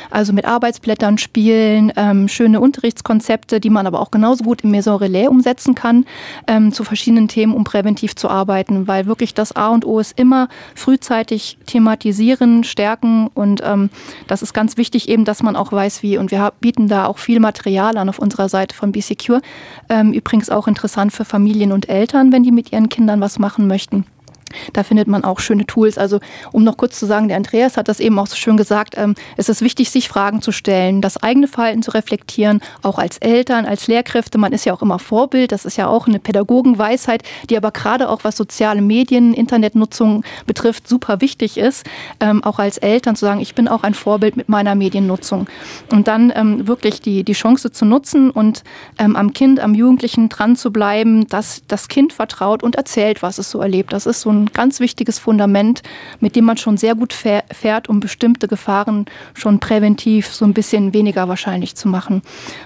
Also mit Arbeitsblättern spielen, ähm, schöne Unterrichtskonzepte, die man aber auch genauso gut im Maison Relais umsetzen kann, ähm, zu verschiedenen Themen um Prävention präventiv zu arbeiten, weil wirklich das A und O ist immer frühzeitig thematisieren, stärken und ähm, das ist ganz wichtig eben, dass man auch weiß wie und wir bieten da auch viel Material an auf unserer Seite von BCQ. Ähm, übrigens auch interessant für Familien und Eltern, wenn die mit ihren Kindern was machen möchten. Da findet man auch schöne Tools. Also um noch kurz zu sagen, der Andreas hat das eben auch so schön gesagt, ähm, es ist wichtig, sich Fragen zu stellen, das eigene Verhalten zu reflektieren, auch als Eltern, als Lehrkräfte. Man ist ja auch immer Vorbild. Das ist ja auch eine Pädagogenweisheit, die aber gerade auch was soziale Medien, Internetnutzung betrifft, super wichtig ist, ähm, auch als Eltern zu sagen, ich bin auch ein Vorbild mit meiner Mediennutzung. Und dann ähm, wirklich die, die Chance zu nutzen und ähm, am Kind, am Jugendlichen dran zu bleiben, dass das Kind vertraut und erzählt, was es so erlebt. Das ist so ein ganz wichtiges Fundament, mit dem man schon sehr gut fährt, um bestimmte Gefahren schon präventiv so ein bisschen weniger wahrscheinlich zu machen.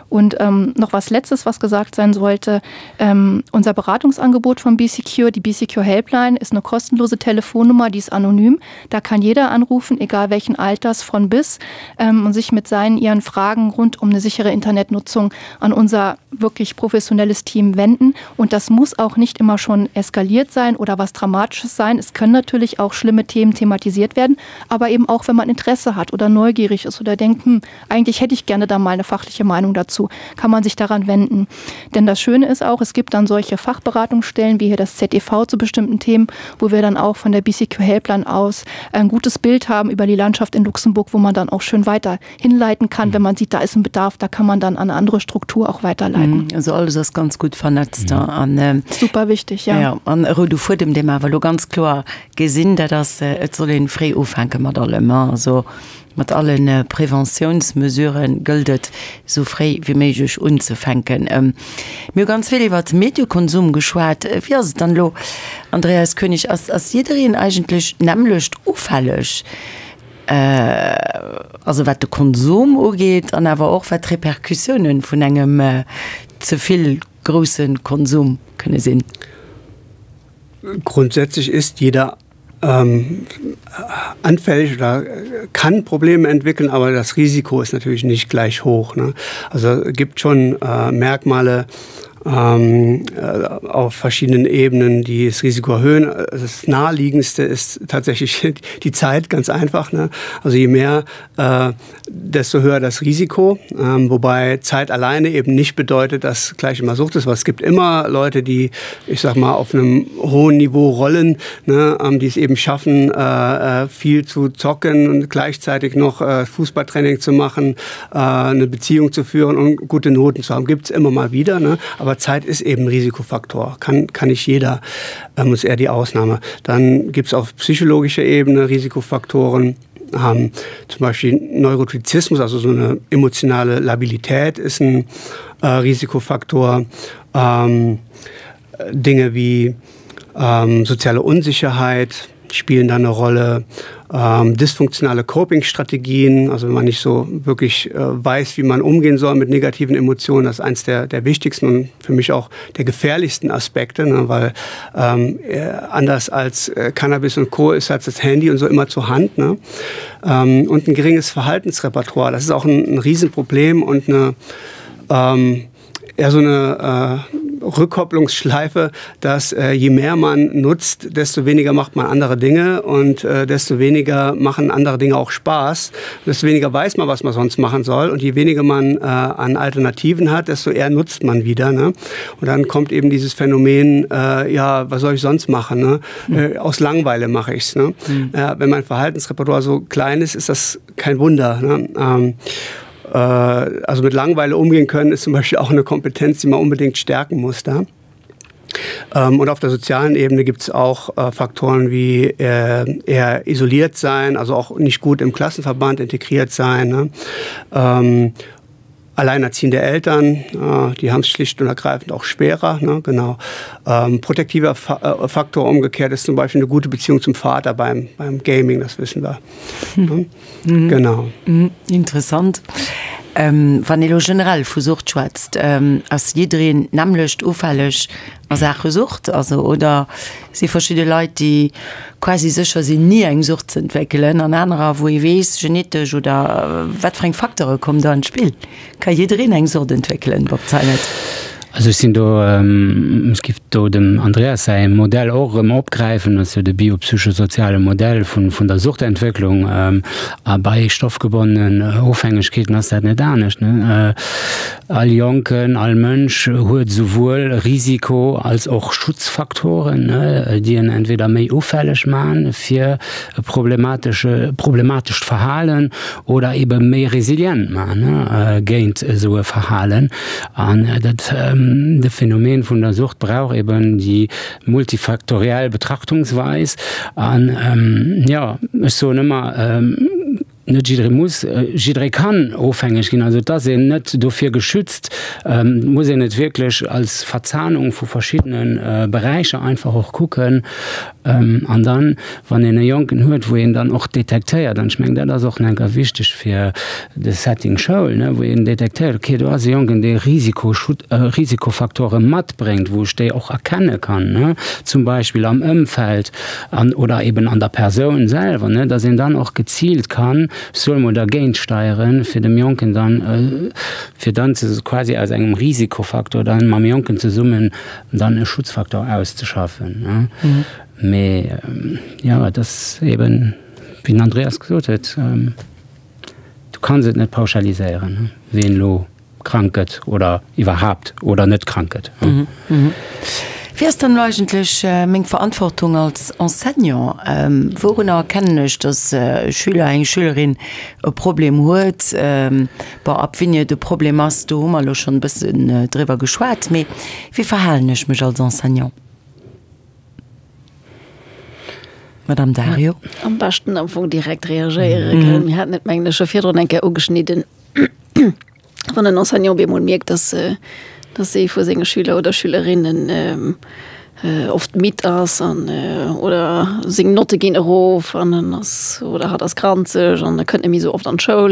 Und ähm, noch was letztes, was gesagt sein sollte: ähm, unser Beratungsangebot von BCQ, die BCQ Helpline ist eine kostenlose Telefonnummer, die ist anonym. Da kann jeder anrufen, egal welchen Alters von bis ähm, und sich mit seinen ihren Fragen rund um eine sichere Internetnutzung an unser wirklich professionelles Team wenden. Und das muss auch nicht immer schon eskaliert sein oder was dramatisch Politisches sein. Es können natürlich auch schlimme Themen thematisiert werden, aber eben auch wenn man Interesse hat oder neugierig ist oder denken, hm, eigentlich hätte ich gerne da mal eine fachliche Meinung dazu, kann man sich daran wenden. Denn das Schöne ist auch, es gibt dann solche Fachberatungsstellen wie hier das ZTV zu bestimmten Themen, wo wir dann auch von der BCQ Helplan aus ein gutes Bild haben über die Landschaft in Luxemburg, wo man dann auch schön weiter hinleiten kann, wenn man sieht, da ist ein Bedarf, da kann man dann an eine andere Struktur auch weiterleiten. Mhm. Also alles das ganz gut vernetzt mhm. an äh, super wichtig ja. Ja, an, du vor dem Thema, weil du ganz ganz klar gesinn, dat das äh, soll den Fré ufenke mat allemmer so mat allen äh, Präventionsmesuren gildet so frei wie méigich unzufänken. Ähm, mir ganz viel iwwer Medikonsum geschwaart äh, wie dann lo Andreas König as as jiin eigentlich nemlecht ufallech. Äh, also wat de Konsum ogeht an awer auch wat Reperkusioen vun engem äh, zuviel großen Konsum könne sinn. Grundsätzlich ist jeder ähm, anfällig oder kann Probleme entwickeln, aber das Risiko ist natürlich nicht gleich hoch. Ne? Also gibt schon äh, Merkmale, ähm, äh, auf verschiedenen Ebenen die das Risiko erhöhen. Das naheliegendste ist tatsächlich *laughs* die Zeit ganz einfach. Ne? Also je mehr, äh, desto höher das Risiko, ähm, wobei Zeit alleine eben nicht bedeutet, dass gleich immer sucht ist. Was es gibt immer Leute, die ich sag mal auf einem hohen Niveau rollen, ne? ähm, die es eben schaffen, äh, äh, viel zu zocken und gleichzeitig noch äh, Fußballtraining zu machen, äh, eine Beziehung zu führen und gute Noten zu haben. Gibt es immer mal wieder. Ne? Aber aber Zeit ist eben Risikofaktor kann kann nicht jeder äh, muss er die Ausnahme dann gibt es auf psychologischer Ebene Risikofaktoren ähm, zum Beispiel Neurotizismus also so eine emotionale Labilität ist ein äh, Risikofaktor. Ähm, Dinge wie ähm, soziale Unsicherheit spielen da eine Rolle ähm, dysfunktionale Copingstrategien, also wenn man nicht so wirklich äh, weiß, wie man umgehen soll mit negativen Emotionen, das ist eins der, der wichtigsten und für mich auch der gefährlichsten Aspekte, ne, weil ähm, äh, anders als äh, Cannabis und Co ist als das Handy und so immer zur Hand ne? ähm, und ein geringes Verhaltensrepertoire. Das ist auch ein, ein Riesenproblem und eine ähm, eher so eine äh, Rückkopplungsschleife, dass äh, je mehr man nutzt, desto weniger macht man andere Dinge und äh, desto weniger machen andere Dinge auch Spaß. desto weniger weiß man, was man sonst machen soll und je weniger man äh, an Alternativen hat, desto eher nutzt man wieder. Ne? Und dann kommt eben dieses Phänomen äh, ja was soll ich sonst machen ne? mhm. aus Langweile mache ich es. Mhm. Äh, wenn mein Verhaltensrepertoire so klein ist, ist das kein Wunder. Ne? Ähm, äh, also mit Langweile umgehen können, ist zum Beispiel auch eine Kompetenz, die man unbedingt stärken muss da. Ähm, und auf der sozialen Ebene gibt es auch äh, Faktoren wie äh, eher isoliert sein, also auch nicht gut im Klassenverband integriert sein. Ne? Ähm, alleinerziehende Eltern, äh, die haben es schlicht und ergreifend auch schwerer. Ne? Genau. Ähm, protektiver Fa äh, Faktor umgekehrt ist zum Beispiel eine gute Beziehung zum Vater beim, beim Gaming, das wissen wir. Ne? Mhm. Genau. Mhm. Interessant. Ähm, Van general versucht schwatzt ähm, ass jedreen namlecht ufälech as er gesucht also oder sie verschiedene Leute die quasi sicher sie nie eng sucht zu entwickeln an anderer wo ich wees genetisch oder äh, watfring Faktore kommen da ins Spiel kann jedreen eng sucht entwickeln Bob zeinet. Also sind da, ähm, es gibt da dem Andreas sein Modell auch im abgreifen also der biopsysche soziale Modell von von der Suchtentwicklung ähm, bei stoffgebundenen äh, Aufhängigkeiten hast nicht da ne? äh, all Jonken all Mönsch hört sowohl Risiko als auch Schutzfaktoren ne? die entweder mehr auffällig machen für problematische problematisch verhalen oder eben mehr resilient man äh, gehen so verhalen an äh, das ähm, de Phänomen von der Sucht braucht eben die multifaktoriell Betrachtungsweis an ähm, ja so immer ähm, net muss äh, kann ofhängig gehen. Also da se net dofir geschützt ähm, muss net wirklich als Verzahnung vu verschiedenen äh, Bereiche einfach auch gucken. Ähm, an dann wann den jungen hört wo dann auch detekteiert dann schmengt er das auch enker wichtig für das setting show ne wo detekteiert okay du hast jungen der Risiko äh, Risikofaktoren matt bringt wo ste auch erkennen kann ne. Zum Beispiel am Ömfeld an oder eben an der Person selber ne da sind dann auch gezielt kann soll man der Gen steieren für dem Jonken dann äh, für dann quasi als einem Risikofaktor dann ma Jonken zu summen dann einen Schutzfaktor auszuschaffen ja, mhm. Me, ähm, ja das eben wie Andreas gesucht hat, ähm, du kannst nicht pauschalisieren wen lo kranket oder überhaupt oder nicht kranket. Ja. Mhm. Mhm. Fis dann eigentlich äh, még Verantwortung als Enseignant? Ähm, worin erkennennech, dass äh, Schüler eng Schülerin e Problem huet ähm, bei abwinne de Problem hast du mal schon bis äh, drwer geschwaart méi wie verhalennech mech als Enseignant? Madame Dario? Ja, Am baschten am Funk direkt reagieren. Mhm. Mm hat net menggle Schofir enke ugeschnitten wann den Enseignant bemol mirgt dass äh, dass sie vor seine Schüler oder Schülerinnen ähm, äh, oft mit ass an äh, oder se notte gin erof an oder hat das kranze an da könnt mi so oft an Scho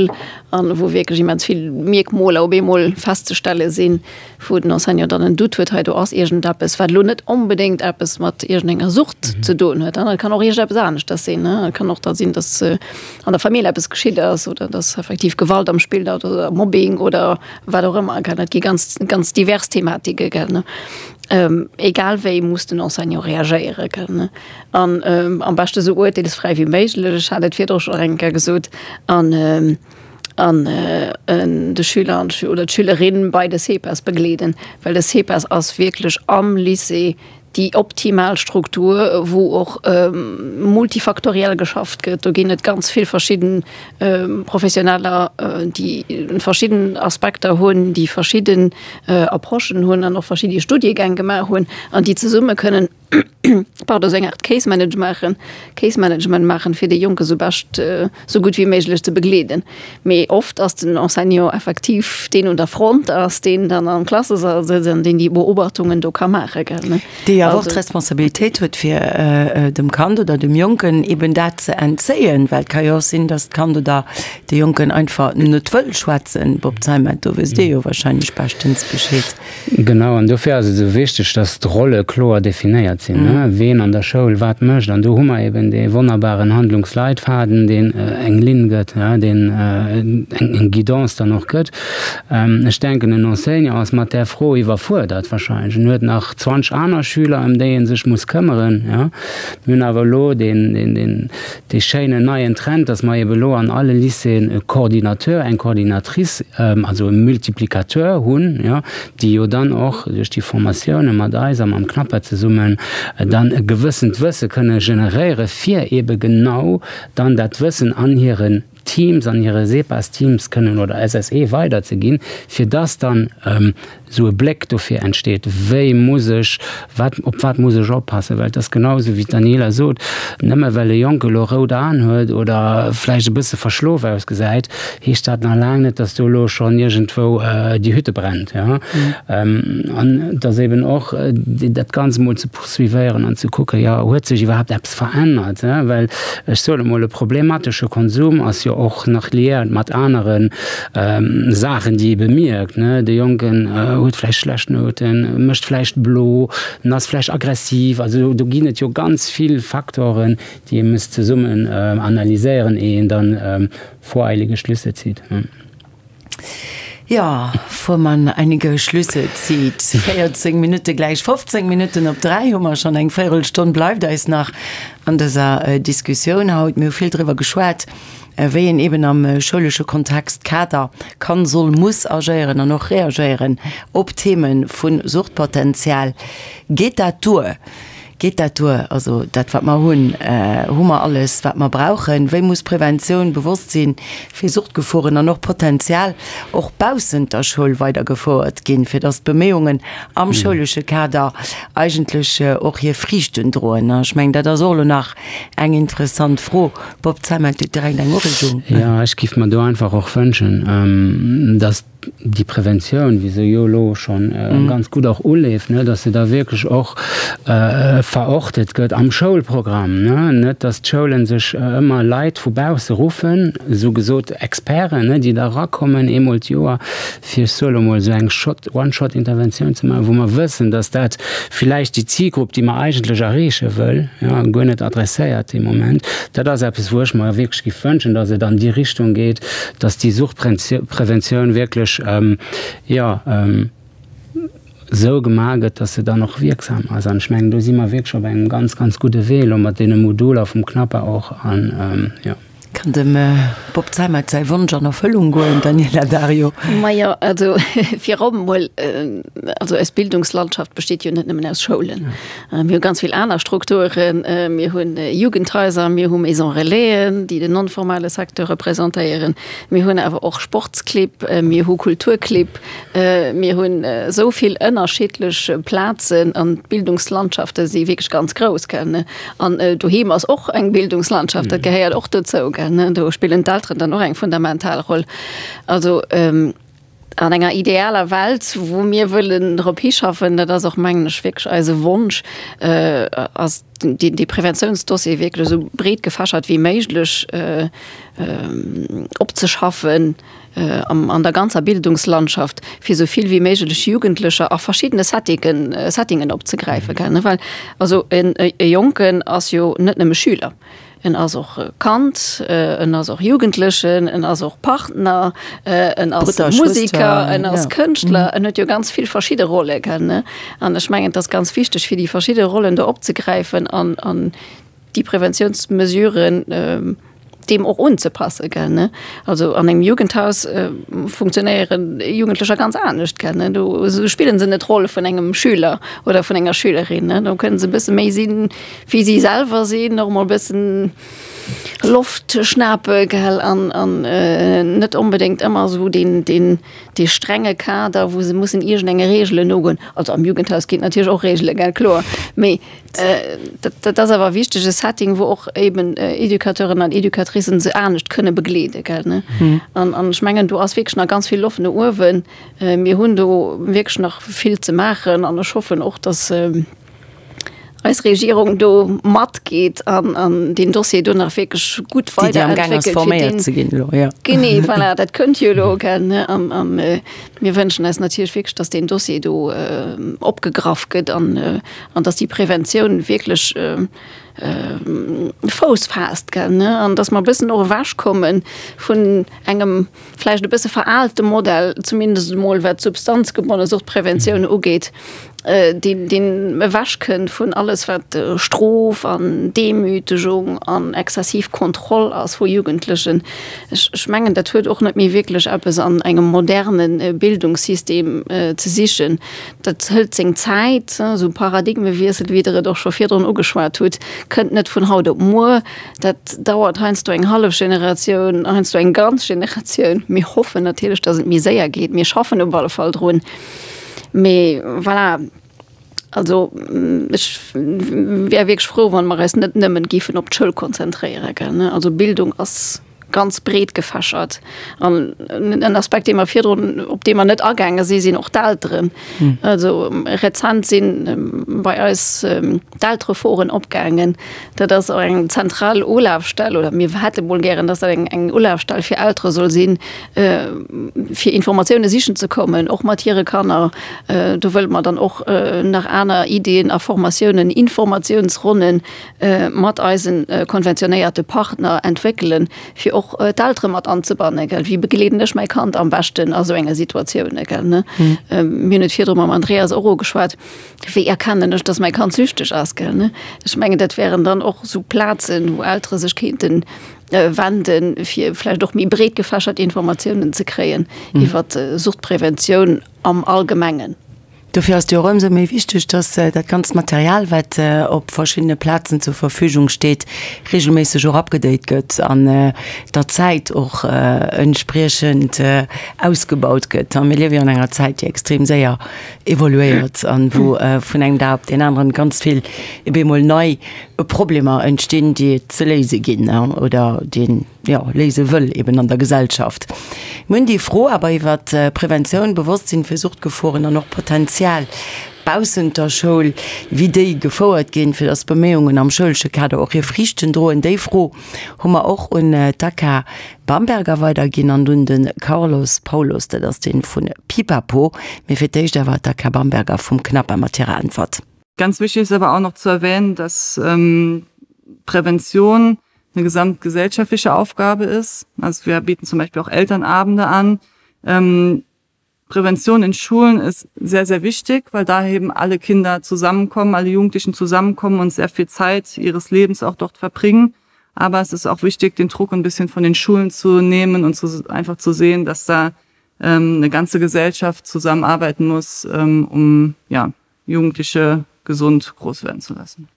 an wo wirklich jemand viel mirmol ou bemol feststelle sinn wo den as ja dann du huet du ass egent App es lo net unbedingt App es mat ir enger sucht mhm. zu do huet dann kann auch sa das se kann noch da sinn dass äh, an der Familie App es geschie ass oder das effektiv Gewalt am Spiel hat oder Mobbing oder wat auch immer kann ganz ganz divers Thematike gerne ähm, egal wéi mussten noch se reagiere können an ähm, am beste so gut es frei wie melech hat fir enker gesot an ähm, an äh, de Schüler oder Schülerinnen bei des Sepas begleden, weil des Sepas ass wirklich am Lycée die Optimalstruktur, wo auch ähm, multifaktoriell geschafft wird. Da gehen nicht ganz viel verschiedene ähm, professioneller, äh, die in verschiedenen Aspekte holen, die verschiedenen äh, Approchen holen, dann noch verschiedene Studiengänge gemacht holen, an die zu Summe *coughs* Panger Case Manage machen Case Management machen fir de Junke so bascht äh, so gut wie méiglech ze begleden. méi oft ass den Enseigno effektiv den unter Front ass den dann an Klasse sitzen, den die Beobachtungen do kann mache gerne. Die Responsabiltäit huet fir äh, dem Kand oder dem Junen eben dat ze entzeien, Well kann jo sinn, dat kann du da de Junen einfach net wëll schwatzen Bob Zeimer du wis de jo wahrscheinlich spachtens beschéet. Genau an dofir se wichtig, dat d Rolle chlor definiiert interessiert sinn mhm. wen an der Schoul wat mcht an du hummer eben de wonnerbaren Handlungsleitfaden den äh, eng Lin gëtt ja, den äh, eng eng Gidans da noch gëtt. Ähm, denken den Enseier ass mat der froh iwwer vor dat wahrscheinlich. Huet nach 20 aner Schüler am déien sech muss këmmeren ja? Mün awer lo den den den de Scheine neien Trend dats ma je belo an alle Liseen e Koordinateur eng Koordinatrice ähm, also e Multiplikateur hunn ja? Die jo dann och duch die Formatioune mat Eisam am knapper ze summen dann gewissen Wësse könne generéiere vier ebe genau dann dat Wëssen anhiieren Teams an ihre SEPAS-Teams können oder SSE weiterzugehen, für das dann ähm, so e Black dafür entsteht. We muss ich, wat, ob wat muss ich oppassen, weil das genauso wie Daniela so nimme weil Jonkel oder anhört oder vielleicht ein bisschen verschlo aus gesagt, hier statt nach lange nicht, dass du schon irgendwo äh, die Hütte brennt. Ja? Mhm. Ähm, das eben auch äh, das ganze Mal zu poursuivieren und zu gucken ja hört sich überhaupt Apps verändert, ja? weil es soll mal problematische Konsum als ja auch nach leer mat anderen ähm, Sachen die bemerkt ne de jungen äh, fleischlechtnoten mischt fleisch blo nasfleisch aggressiv. Also du ginet jo ganz viel Faktoren die müsst zu summen äh, analysieren e dann ähm, voreilige Schlüsse zieht. Hm. Ja, vor man einige Schlüsse zieht. *laughs* 14 Minuten gleich 15 Minuten op drei Hummer schon eng Viertelstunde bleibt da ist nach an dieser äh, Diskussion. Haut mir viel drüber geschwert wéien eben am äh, schëllesche Kontext kader kann soll muss agieren an noch reagieren op Themen vun Suchtpotenzial. Geht dat tue. Geht dat tour? Also dat wat man hun äh, hummer alles wat man brauchen. We muss Prävention bewusst sinn? Fir suchtgefoen an noch Potenzial. Och bbausen der Schul weiter gefordert gin fir das Bemeungen am mhm. schulsche Kader eigentlich och äh, hier frichten drohen schmeng dat der solo nach eng interessant froh. Bob direkt eng Ja ich gif man du einfach auch wünschen. Ähm, dass die Prävention wie se Jolo schon äh, mm. ganz gut auch ulief dass sie da wirklich auch äh, verortet gött am Schulprogramm net dass Schulen sich äh, immer leid vubause rufen so gesot Experen ne, die da rakommen Emulfir solo so eng Shot one shot Intervention zu machen, wo man wissen dass dat vielleicht die Zielgruppe die man eigentlich erreche will ja, gonet adressiert im moment. Da das wurch mal wirklich gewünschen dass sie dann die Richtung geht dass die Suchtprävention wirklich wirklich ähm, ja ähm, so gemagert dass sie da noch wirksam also anschmengen du sie immer wirklich schon ein ganz ganz gute Wähl um den Modul auf dem knapper auch an ähm, ja kann dem äh, Bob Zeimer sei Wunsch an Erfüllung go Daniela Dario. Meier also *laughs* fir Robben wohl äh, also es Bildungslandschaft besteht jo net aus Schulen. Ja. äh, ganz viel aner Strukturen mir äh, hunn äh, Jugendhäuser mir hun maison reléen die den nonformale Sektor repräsentieren. Mir hunn aber auch Sportsklip mir äh, hu Kulturklip mir äh, hunn äh, soviel ënnerschilech Plazen an Bildungslandschafte sie wirklich ganz groß kennen an äh, du he as auch eng Bildungslandschaft mhm. geheiert auch dazu du spielen d'altre dann noch eng fundamental roll also ähm, an enger idealer Welt wo mir wollen Therapie schaffen das auch mengsch also Wunsch äh, als die die Präventionsdossier wirklich so bret gefaschert wie melich äh, äh, opzuschaffen äh, an der ganzer Bildungslandschaft für so viel wie melich Jugendliche auch verschiedene Settingen äh, Settingen abzugreifen kann weil also in äh, jungen als net Schüler en as auch Kant, en as auch Jugendlichen, en as auch Partner, en als Musiker, en als ja. Künstler, en mhm. jo ganz viel verschiedene Rolle kennen. an der schmengend das ganz wichtig für die verschiedene Rollen da opzugreifen an, an die Präventionsmesuren ähm, dem auch unzupasse gerne also an dem Jugendhaus äh, funktionieren jugendlicher ganz anders kennen du so spielen sie eine Rolle von engem Schüler oder von enger Schülerin dann können sie ein bisschen mehr sehen wie sie selber sehen noch mal ein bisschen Luft schnappe gell, an, an äh, net unbedingt immer so den den die strenge Kader wo sie muss in ihr enge Regel nogen also am Jugendhaus geht natürlich auch Regel chlor äh, das, das aber wichtiges Setting wo auch eben äh, Edukateuren an Edukatrissen sie ernst könne beglede mhm. an, an schmengen du aus wirklich noch ganz viel offene Urwen äh, mir hun wirklich noch viel zu machen an der schaffen auch das äh, als Regierung do mat geht an, an den Dossier du nach wirklich gut weiter dat könnt mir wünschen es natürlich fix dass den Dossier du äh, opgegraf geht an äh, an dass die Prävention wirklich äh, äh, fos fast an dass man bis noch wasch kommen von engem fleisch bis veralte Modell zumindest mal substanzgebunden sucht Prävention mhm. geht Äh, den, den waschken von alles wat äh, strof an demütigung an exzessivkontroll aus vor jugendlichen. Schmengen der tut auch nicht mir wirklich ab es an einem modernen äh, bildungssystem äh, zu sich dat hölzing zeit äh, so paradigme wie es wieder doch schon vier ugeschwar tut könnt nicht von haut mu dat dauert heinst du ein halbe generation heinst du ein ganz generation. Mir hoffe natürlich dass es mir sehr geht. Mir schaffen im ballfall drohen Me voilà. Also mm, ich wäre wirklich froh, wann man es nicht nimmen giffen op Schul konzentriere also Bildung als ganz bret gefaschert an ein aspekt immer vier ob dem man net agänge sie sie noch da drin. Hm. also rezent sind ähm, bei als ähm, daltreforen opgängen da das ein zentral olafstall oder mir hätte wohl gern dass er eng olafstall für älter soll sehen äh, für informationen sich zu kommen. Auch materi kannner äh, du will man dann auch äh, nach einer ideen informationen informationsrunnen äh, matteisen äh, konventionierte partner entwickeln für auch äh, d'altremmmer anzubannen gell? wie begeledench mei Kant am bestenchten also enger Situationun ne mhm. ähm, mir vier am Andreas Euro geschwart wie er kann nech dass mei Kant süchtech askel ne ich menge dat wären dann auch so Plazen wo älter sech kindten äh, wanden fir vielleicht doch mi bret gefaschert Informationen ze kreen mhm. wat äh, Suchtprävention am allgemengen Du fährst dir rum so mir wichtig, dass äh, das ganz Material wat äh, op verschiedene Platzn zur Verfügung steht regelmäßig abgedate gött an äh, der Zeit auch äh, entsprechend äh, ausgebaut gött an mir an einer Zeit die extrem sehr evaluiert an wo äh, von eng da den anderen ganz viel mal neu Probleme entstehen die zu lese gehen äh, oder den ja lese will eben an der Gesellschaft. Mün die froh aber wat äh, Prävention bewusst sind versucht gefoen noch Potenzial. Bausen der Schul wie de gefoert gehen für das Bemeungen am Schulsche Kader auch hier frichten drohen de froh Hummer auch un äh, Dakar Bamberger weitergin an du den Carlos Paulus der das den vu Pipapo mirfir der war der Bamberger vom knapper Materialantwort. Ganz wichtig ist aber auch noch zu erwähnen, dass ähm, Prävention, eine gesamtgesellschaftliche Aufgabe ist. Also wir bieten zum Beispiel auch Elternabende an. Ähm, Prävention in Schulen ist sehr, sehr wichtig, weil da eben alle Kinder zusammenkommen, alle Jugendlichen zusammenkommen und sehr viel Zeit ihres Lebens auch dort verbringen. Aber es ist auch wichtig, den Druck ein bisschen von den Schulen zu nehmen und zu, einfach zu sehen, dass da ähm, eine ganze Gesellschaft zusammenarbeiten muss, ähm, um ja, Jugendliche gesund groß werden zu lassen.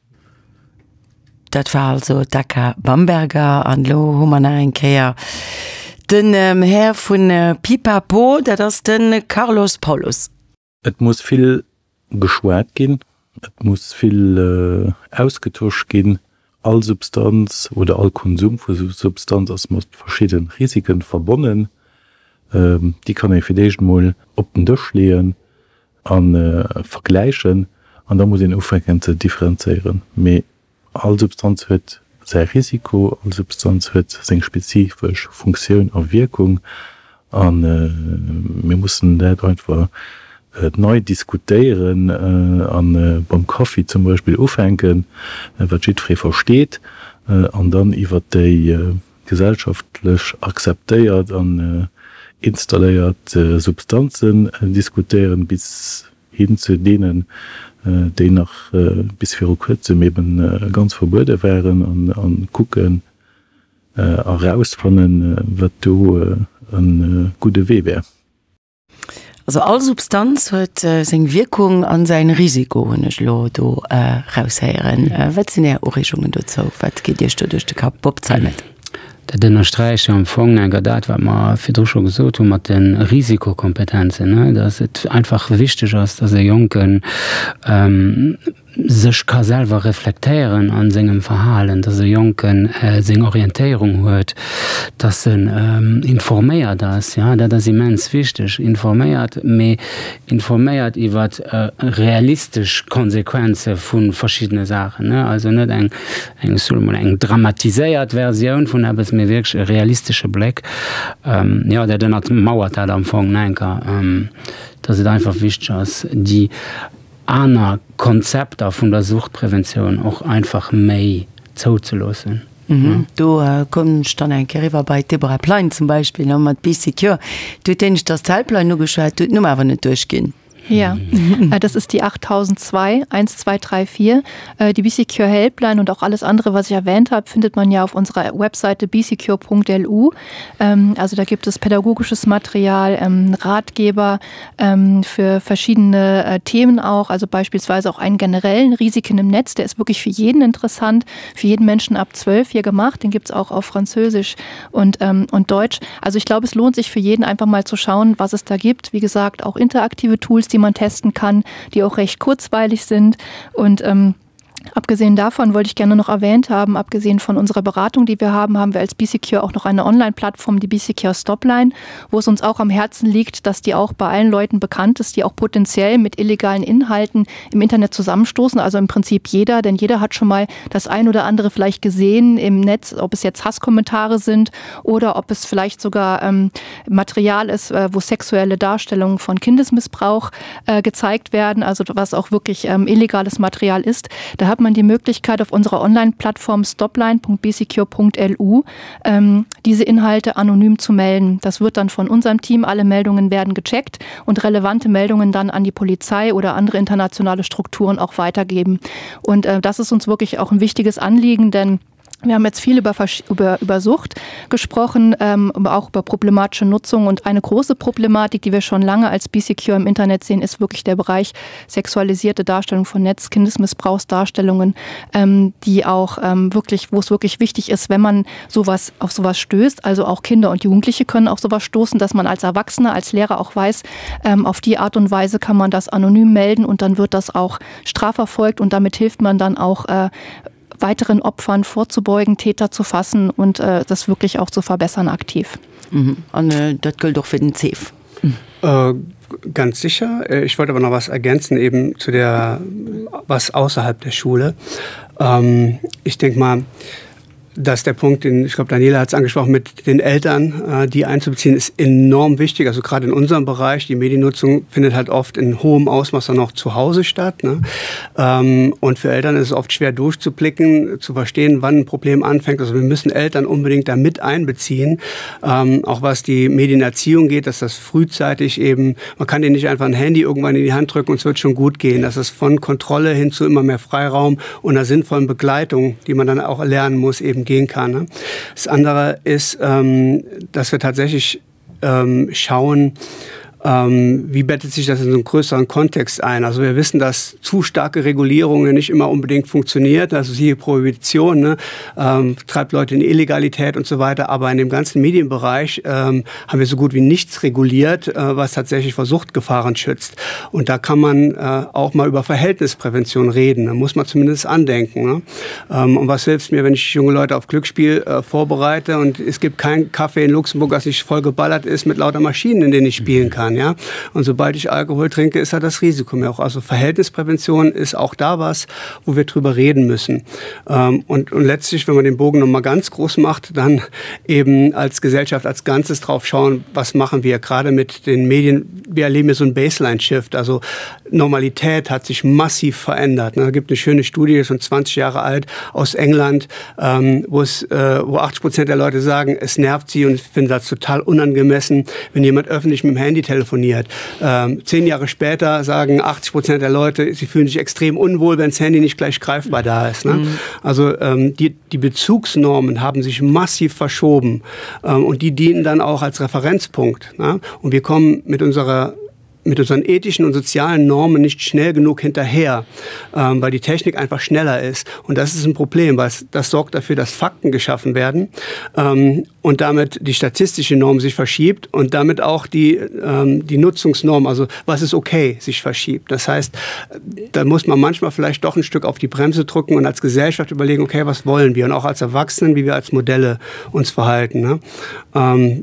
Dat war also Dakar Bamberger an Lo Human enkeier. Den ähm, Herr vun äh, Pipapo, dat ass den Carlos Paulus. Et muss viel geschwert gin, Et muss viel äh, ausgetuscht gin, all Substanz oder all Konsum vu Substanz as muss verschieden Risiken verbonnen. ähm, die kann fir op den durchlehen an äh, vergleichen an da muss den Ufrecken ze differenzieren. Me all Substanz huet sei Risiko all Substanz huet seg spezifisch Funktionun a Wirkung an äh, mir mussssen net einfach äh, neu diskutieren äh, an äh, beim Kaffee zum Beispiel ofhängen, äh, wat Jitfree versteht, äh, an dann iwwer déi äh, gesellschaftlech akzeteiert an äh, installéiert äh, Substanzen äh, diskutieren bis hin zu denen äh, de nach äh, bis vir Kurze eben äh, ganz verbude wären an, an gucken äh, herausfannen, äh, wat du äh, an äh, gute Weh wär. Also all Substanz huet äh, seg Wirkung an se Risiko hunnech Lo do äh, rausheieren. Äh, wat sinn e Orrichungen dozo, wat geht Dir studiochte Kap Bobzahl net? *laughs* Dat dennner Sträiche empfogen enger dat wat man fir Drscho gesot hun mat den Risikokompetenzen dats et einfach wichteg ass dat se Jonken ähm, sech ka selber reflekteieren an segem verhalen dat se Jonken äh, seg Orientierung huet dat se ähm, informéiert das ja dat das immens wichtig informéiert mé informéiert iwwer äh, realistisch konsequenze vun verschiedene sachen ne? also net eng eng eng dramatiséiert version vun heb es mir wirklich realistische Black ähm, ja der den hat Mauer am Fong neinker ähm, dat se einfach wichtig ass die aner Konzepter vun der Suchtprävention auch einfach méi zouzulosen. Mhm. Ja. Du äh, kommst dann ein Keriwer bei Deborah Plein zum Beispiel mat bis du den das Teilplan nu geschwert du nur net durchgehen. Ja, äh, das ist die 8002 1234. Äh, die BCCure Helpline und auch alles andere, was ich erwähnt habe, findet man ja auf unserer Webseite bccure.lu. Ähm, also da gibt es pädagogisches Material, ähm, Ratgeber ähm, für verschiedene äh, Themen auch, also beispielsweise auch einen generellen Risiken im Netz, der ist wirklich für jeden interessant, für jeden Menschen ab 12 hier gemacht. Den gibt es auch auf Französisch und, und Deutsch. Also ich glaube, es lohnt sich für jeden einfach mal zu schauen, was es da gibt. Wie gesagt, auch interaktive Tools, die man testen kann, die auch recht kurzweilig sind. Und ähm, Abgesehen davon wollte ich gerne noch erwähnt haben, abgesehen von unserer Beratung, die wir haben, haben wir als BCQ auch noch eine Online-Plattform, die BCQ Stopline, wo es uns auch am Herzen liegt, dass die auch bei allen Leuten bekannt ist, die auch potenziell mit illegalen Inhalten im Internet zusammenstoßen. Also im Prinzip jeder, denn jeder hat schon mal das ein oder andere vielleicht gesehen im Netz, ob es jetzt Hasskommentare sind oder ob es vielleicht sogar ähm, Material ist, äh, wo sexuelle Darstellungen von Kindesmissbrauch äh, gezeigt werden, also was auch wirklich ähm, illegales Material ist. Da hat man die Möglichkeit auf unserer Online-Plattform stopline.bcq.lu ähm, diese Inhalte anonym zu melden. Das wird dann von unserem Team alle Meldungen werden gecheckt und relevante Meldungen dann an die Polizei oder andere internationale Strukturen auch weitergeben. Und äh, das ist uns wirklich auch ein wichtiges Anliegen, denn Wir haben jetzt viel über, über, über Sucht gesprochen, ähm, aber auch über problematische Nutzung und eine große Problematik, die wir schon lange als BCQ im Internet sehen, ist wirklich der Bereich sexualisierte Darstellung von Netz, Kindesmissbrauchsdarstellungen, ähm, die auch ähm, wirklich, wo es wirklich wichtig ist, wenn man sowas auf sowas stößt. Also auch Kinder und Jugendliche können auch sowas stoßen, dass man als Erwachsener, als Lehrer auch weiß, ähm, auf die Art und Weise kann man das anonym melden und dann wird das auch strafverfolgt und damit hilft man dann auch äh, weiteren Opfern vorzubeugen, Täter zu fassen und äh, das wirklich auch zu verbessern aktiv. Mhm. Und, äh, das gilt doch für den CEF. Mhm. Äh, ganz sicher. Äh, ich wollte aber noch was ergänzen eben zu der was außerhalb der Schule. Ähm, ich denke mal, dass der Punkt den ich glaube Daniela hat es angesprochen mit den Eltern äh, die einzubeziehen ist enorm wichtig. Also gerade in unserem Bereich die Mediennutzung findet halt oft in hohem Ausmaß noch zu Hause statt ne? ähm, und für Eltern ist es oft schwer durchzublicken zu verstehen wann ein Problem anfängt. Also wir müssen Eltern unbedingt damit einbeziehen. Ähm, auch was die Medienerziehung geht dass das frühzeitig eben man kann den nicht einfach ein Handy irgendwann in die Hand drücken und es wird schon gut gehen. Das ist von Kontrolle hin zu immer mehr Freiraum und einer sinnvollen Begleitung die man dann auch lernen muss eben gehen kann. Ne? Das andere ist, ähm, dass wir tatsächlich ähm, schauen, ähm, wie bettet sich das in so einen größeren Kontext ein? Also wir wissen, dass zu starke Regulierungen nicht immer unbedingt funktioniert, also siehe Prohibition ne? ähm, treibt Leute in Illegalität und so weiter, aber in dem ganzen Medienbereich ähm, haben wir so gut wie nichts reguliert, äh, was tatsächlich vor Suchtgefahren schützt. Und da kann man äh, auch mal über Verhältnisprävention reden, da muss man zumindest andenken. Ne? Ähm, und was hilft mir, wenn ich junge Leute auf Glücksspiel äh, vorbereite und es gibt kein Kaffee in Luxemburg, das nicht voll geballert ist mit lauter Maschinen, in denen ich spielen kann. Ja? Und sobald ich Alkohol trinke, ist da das Risiko mehr. Also Verhältnisprävention ist auch da was, wo wir drüber reden müssen. Ähm, und, und letztlich, wenn man den Bogen noch mal ganz groß macht, dann eben als Gesellschaft als Ganzes drauf schauen, was machen wir gerade mit den Medien. Wir erleben hier so ein Baseline-Shift. Also Normalität hat sich massiv verändert. Da gibt eine schöne Studie, schon 20 Jahre alt aus England, ähm, wo, es, äh, wo 80 Prozent der Leute sagen, es nervt sie und ich finde das total unangemessen, wenn jemand öffentlich mit dem Handy telefoniert. Ähm, zehn Jahre später sagen 80 Prozent der Leute, sie fühlen sich extrem unwohl, wenn das Handy nicht gleich greifbar da ist. Ne? Mhm. Also ähm, die, die Bezugsnormen haben sich massiv verschoben ähm, und die dienen dann auch als Referenzpunkt. Ne? Und wir kommen mit unserer mit unseren ethischen und sozialen Normen nicht schnell genug hinterher, ähm, weil die Technik einfach schneller ist. Und das ist ein Problem, was das sorgt dafür, dass Fakten geschaffen werden ähm, und damit die statistische Norm sich verschiebt und damit auch die, ähm, die Nutzungsnorm, also was ist okay, sich verschiebt. Das heißt, da muss man manchmal vielleicht doch ein Stück auf die Bremse drücken und als Gesellschaft überlegen, okay, was wollen wir und auch als Erwachsenen, wie wir als Modelle uns verhalten. Ne? Ähm,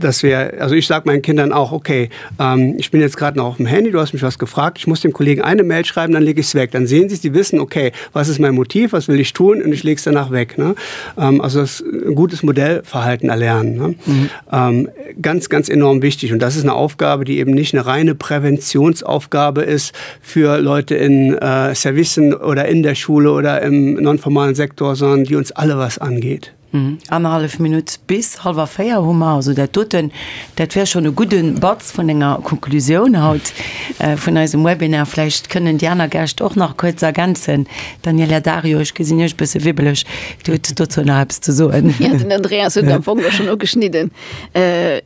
dass wir, also ich sage meinen Kindern auch, okay, ähm, ich bin jetzt gerade noch auf dem Handy, du hast mich was gefragt, ich muss dem Kollegen eine Mail schreiben, dann lege ich es weg. Dann sehen sie, sie wissen, okay, was ist mein Motiv, was will ich tun und ich lege es danach weg. Ne? Ähm, also das ein gutes Modellverhalten erlernen. Ne? Mhm. Ähm, ganz, ganz enorm wichtig. Und das ist eine Aufgabe, die eben nicht eine reine Präventionsaufgabe ist für Leute in äh, Servicen oder in der Schule oder im nonformalen Sektor, sondern die uns alle was angeht. Mm, anderhalb Minut bis halber Féier Hummer also der toten dat wär schon e guten Batz von enger Konklusion haut. Äh, vun eisem Webinarfle können Janer gercht och nach kurz ergänzen. Daniel Darioch gesinnch bis wibelech halb zu soen. *laughs* Andreas schon geschnitten. Äh,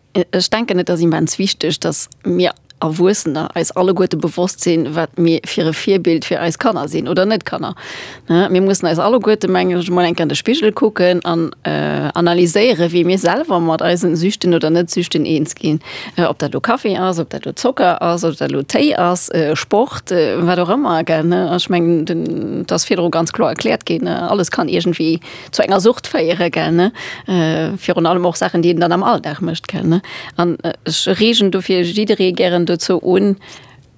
denke net dass ihm man zwichtech dass mir erwussener als alle gute bewusstsinn wat mir firre vierbild für als kannner sehen oder net kannner mir mussten als alle gute mengge an der Spichel gucken an äh, analyseiere wie mir selber mat als süchten oder net süchten eens gehen äh, ob dat du Kaffee aus ob dat du zucker aus oder der Lotei ass äh, Sport äh, war doch immer gerne schmengen das Fedro ganz klar erklärt gehen äh, alles kann irgendwie zu enger Sucht verehre gerne äh, Fi allem auch Sachen die dann am alldach mischt kennen an äh, Regen du fir jiregierende dazu un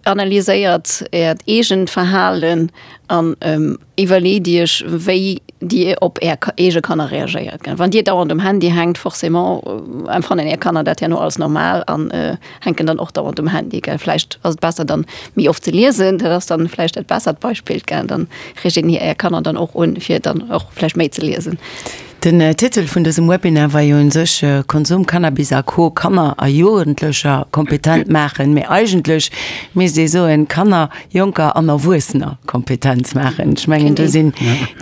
analyseiert er egent verhalen an ähm, evaluisch wei die op er ege kann er reagiert wann dir dauernd um Handy hängt forcément äh, von den er kann dat ja nur als normal an äh, henken dann auch dauernd um Handy gell? vielleicht was besser dann wie oft ze leer sind das dann vielleicht et besser beispiel gern dann regen er kann er dann auch unfir dann auch vielleicht me ze lesen. Den äh, Titel vun diesem Webinar war jo un sech äh, Konsum cannabis a ko kannner a jugendlecher kompetent machen. Mé eigentlich mis se so en kannner Junker an der Wussenner Kompetenz machen. Schmengen du sinn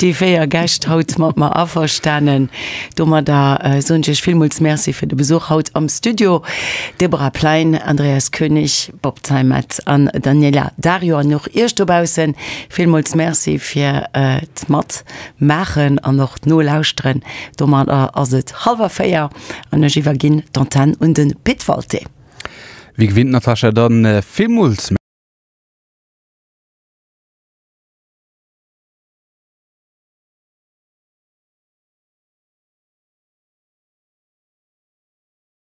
die féier Gecht haut mat ma aferstannen dummer da äh, sonch filmmuls Merzi fir de Besuch haut am Studio. Deborah Plein Andreas König Bob Zeimet an Daniela Dario noch Ichtobausen filmmuls Merzi fir äh, mat machen an noch no lausren do man äh, ass et halber Féier an Giwer ginn d'Anten und den Pitwalte. Wie gewinnt Natascha dann äh, Filmmuls?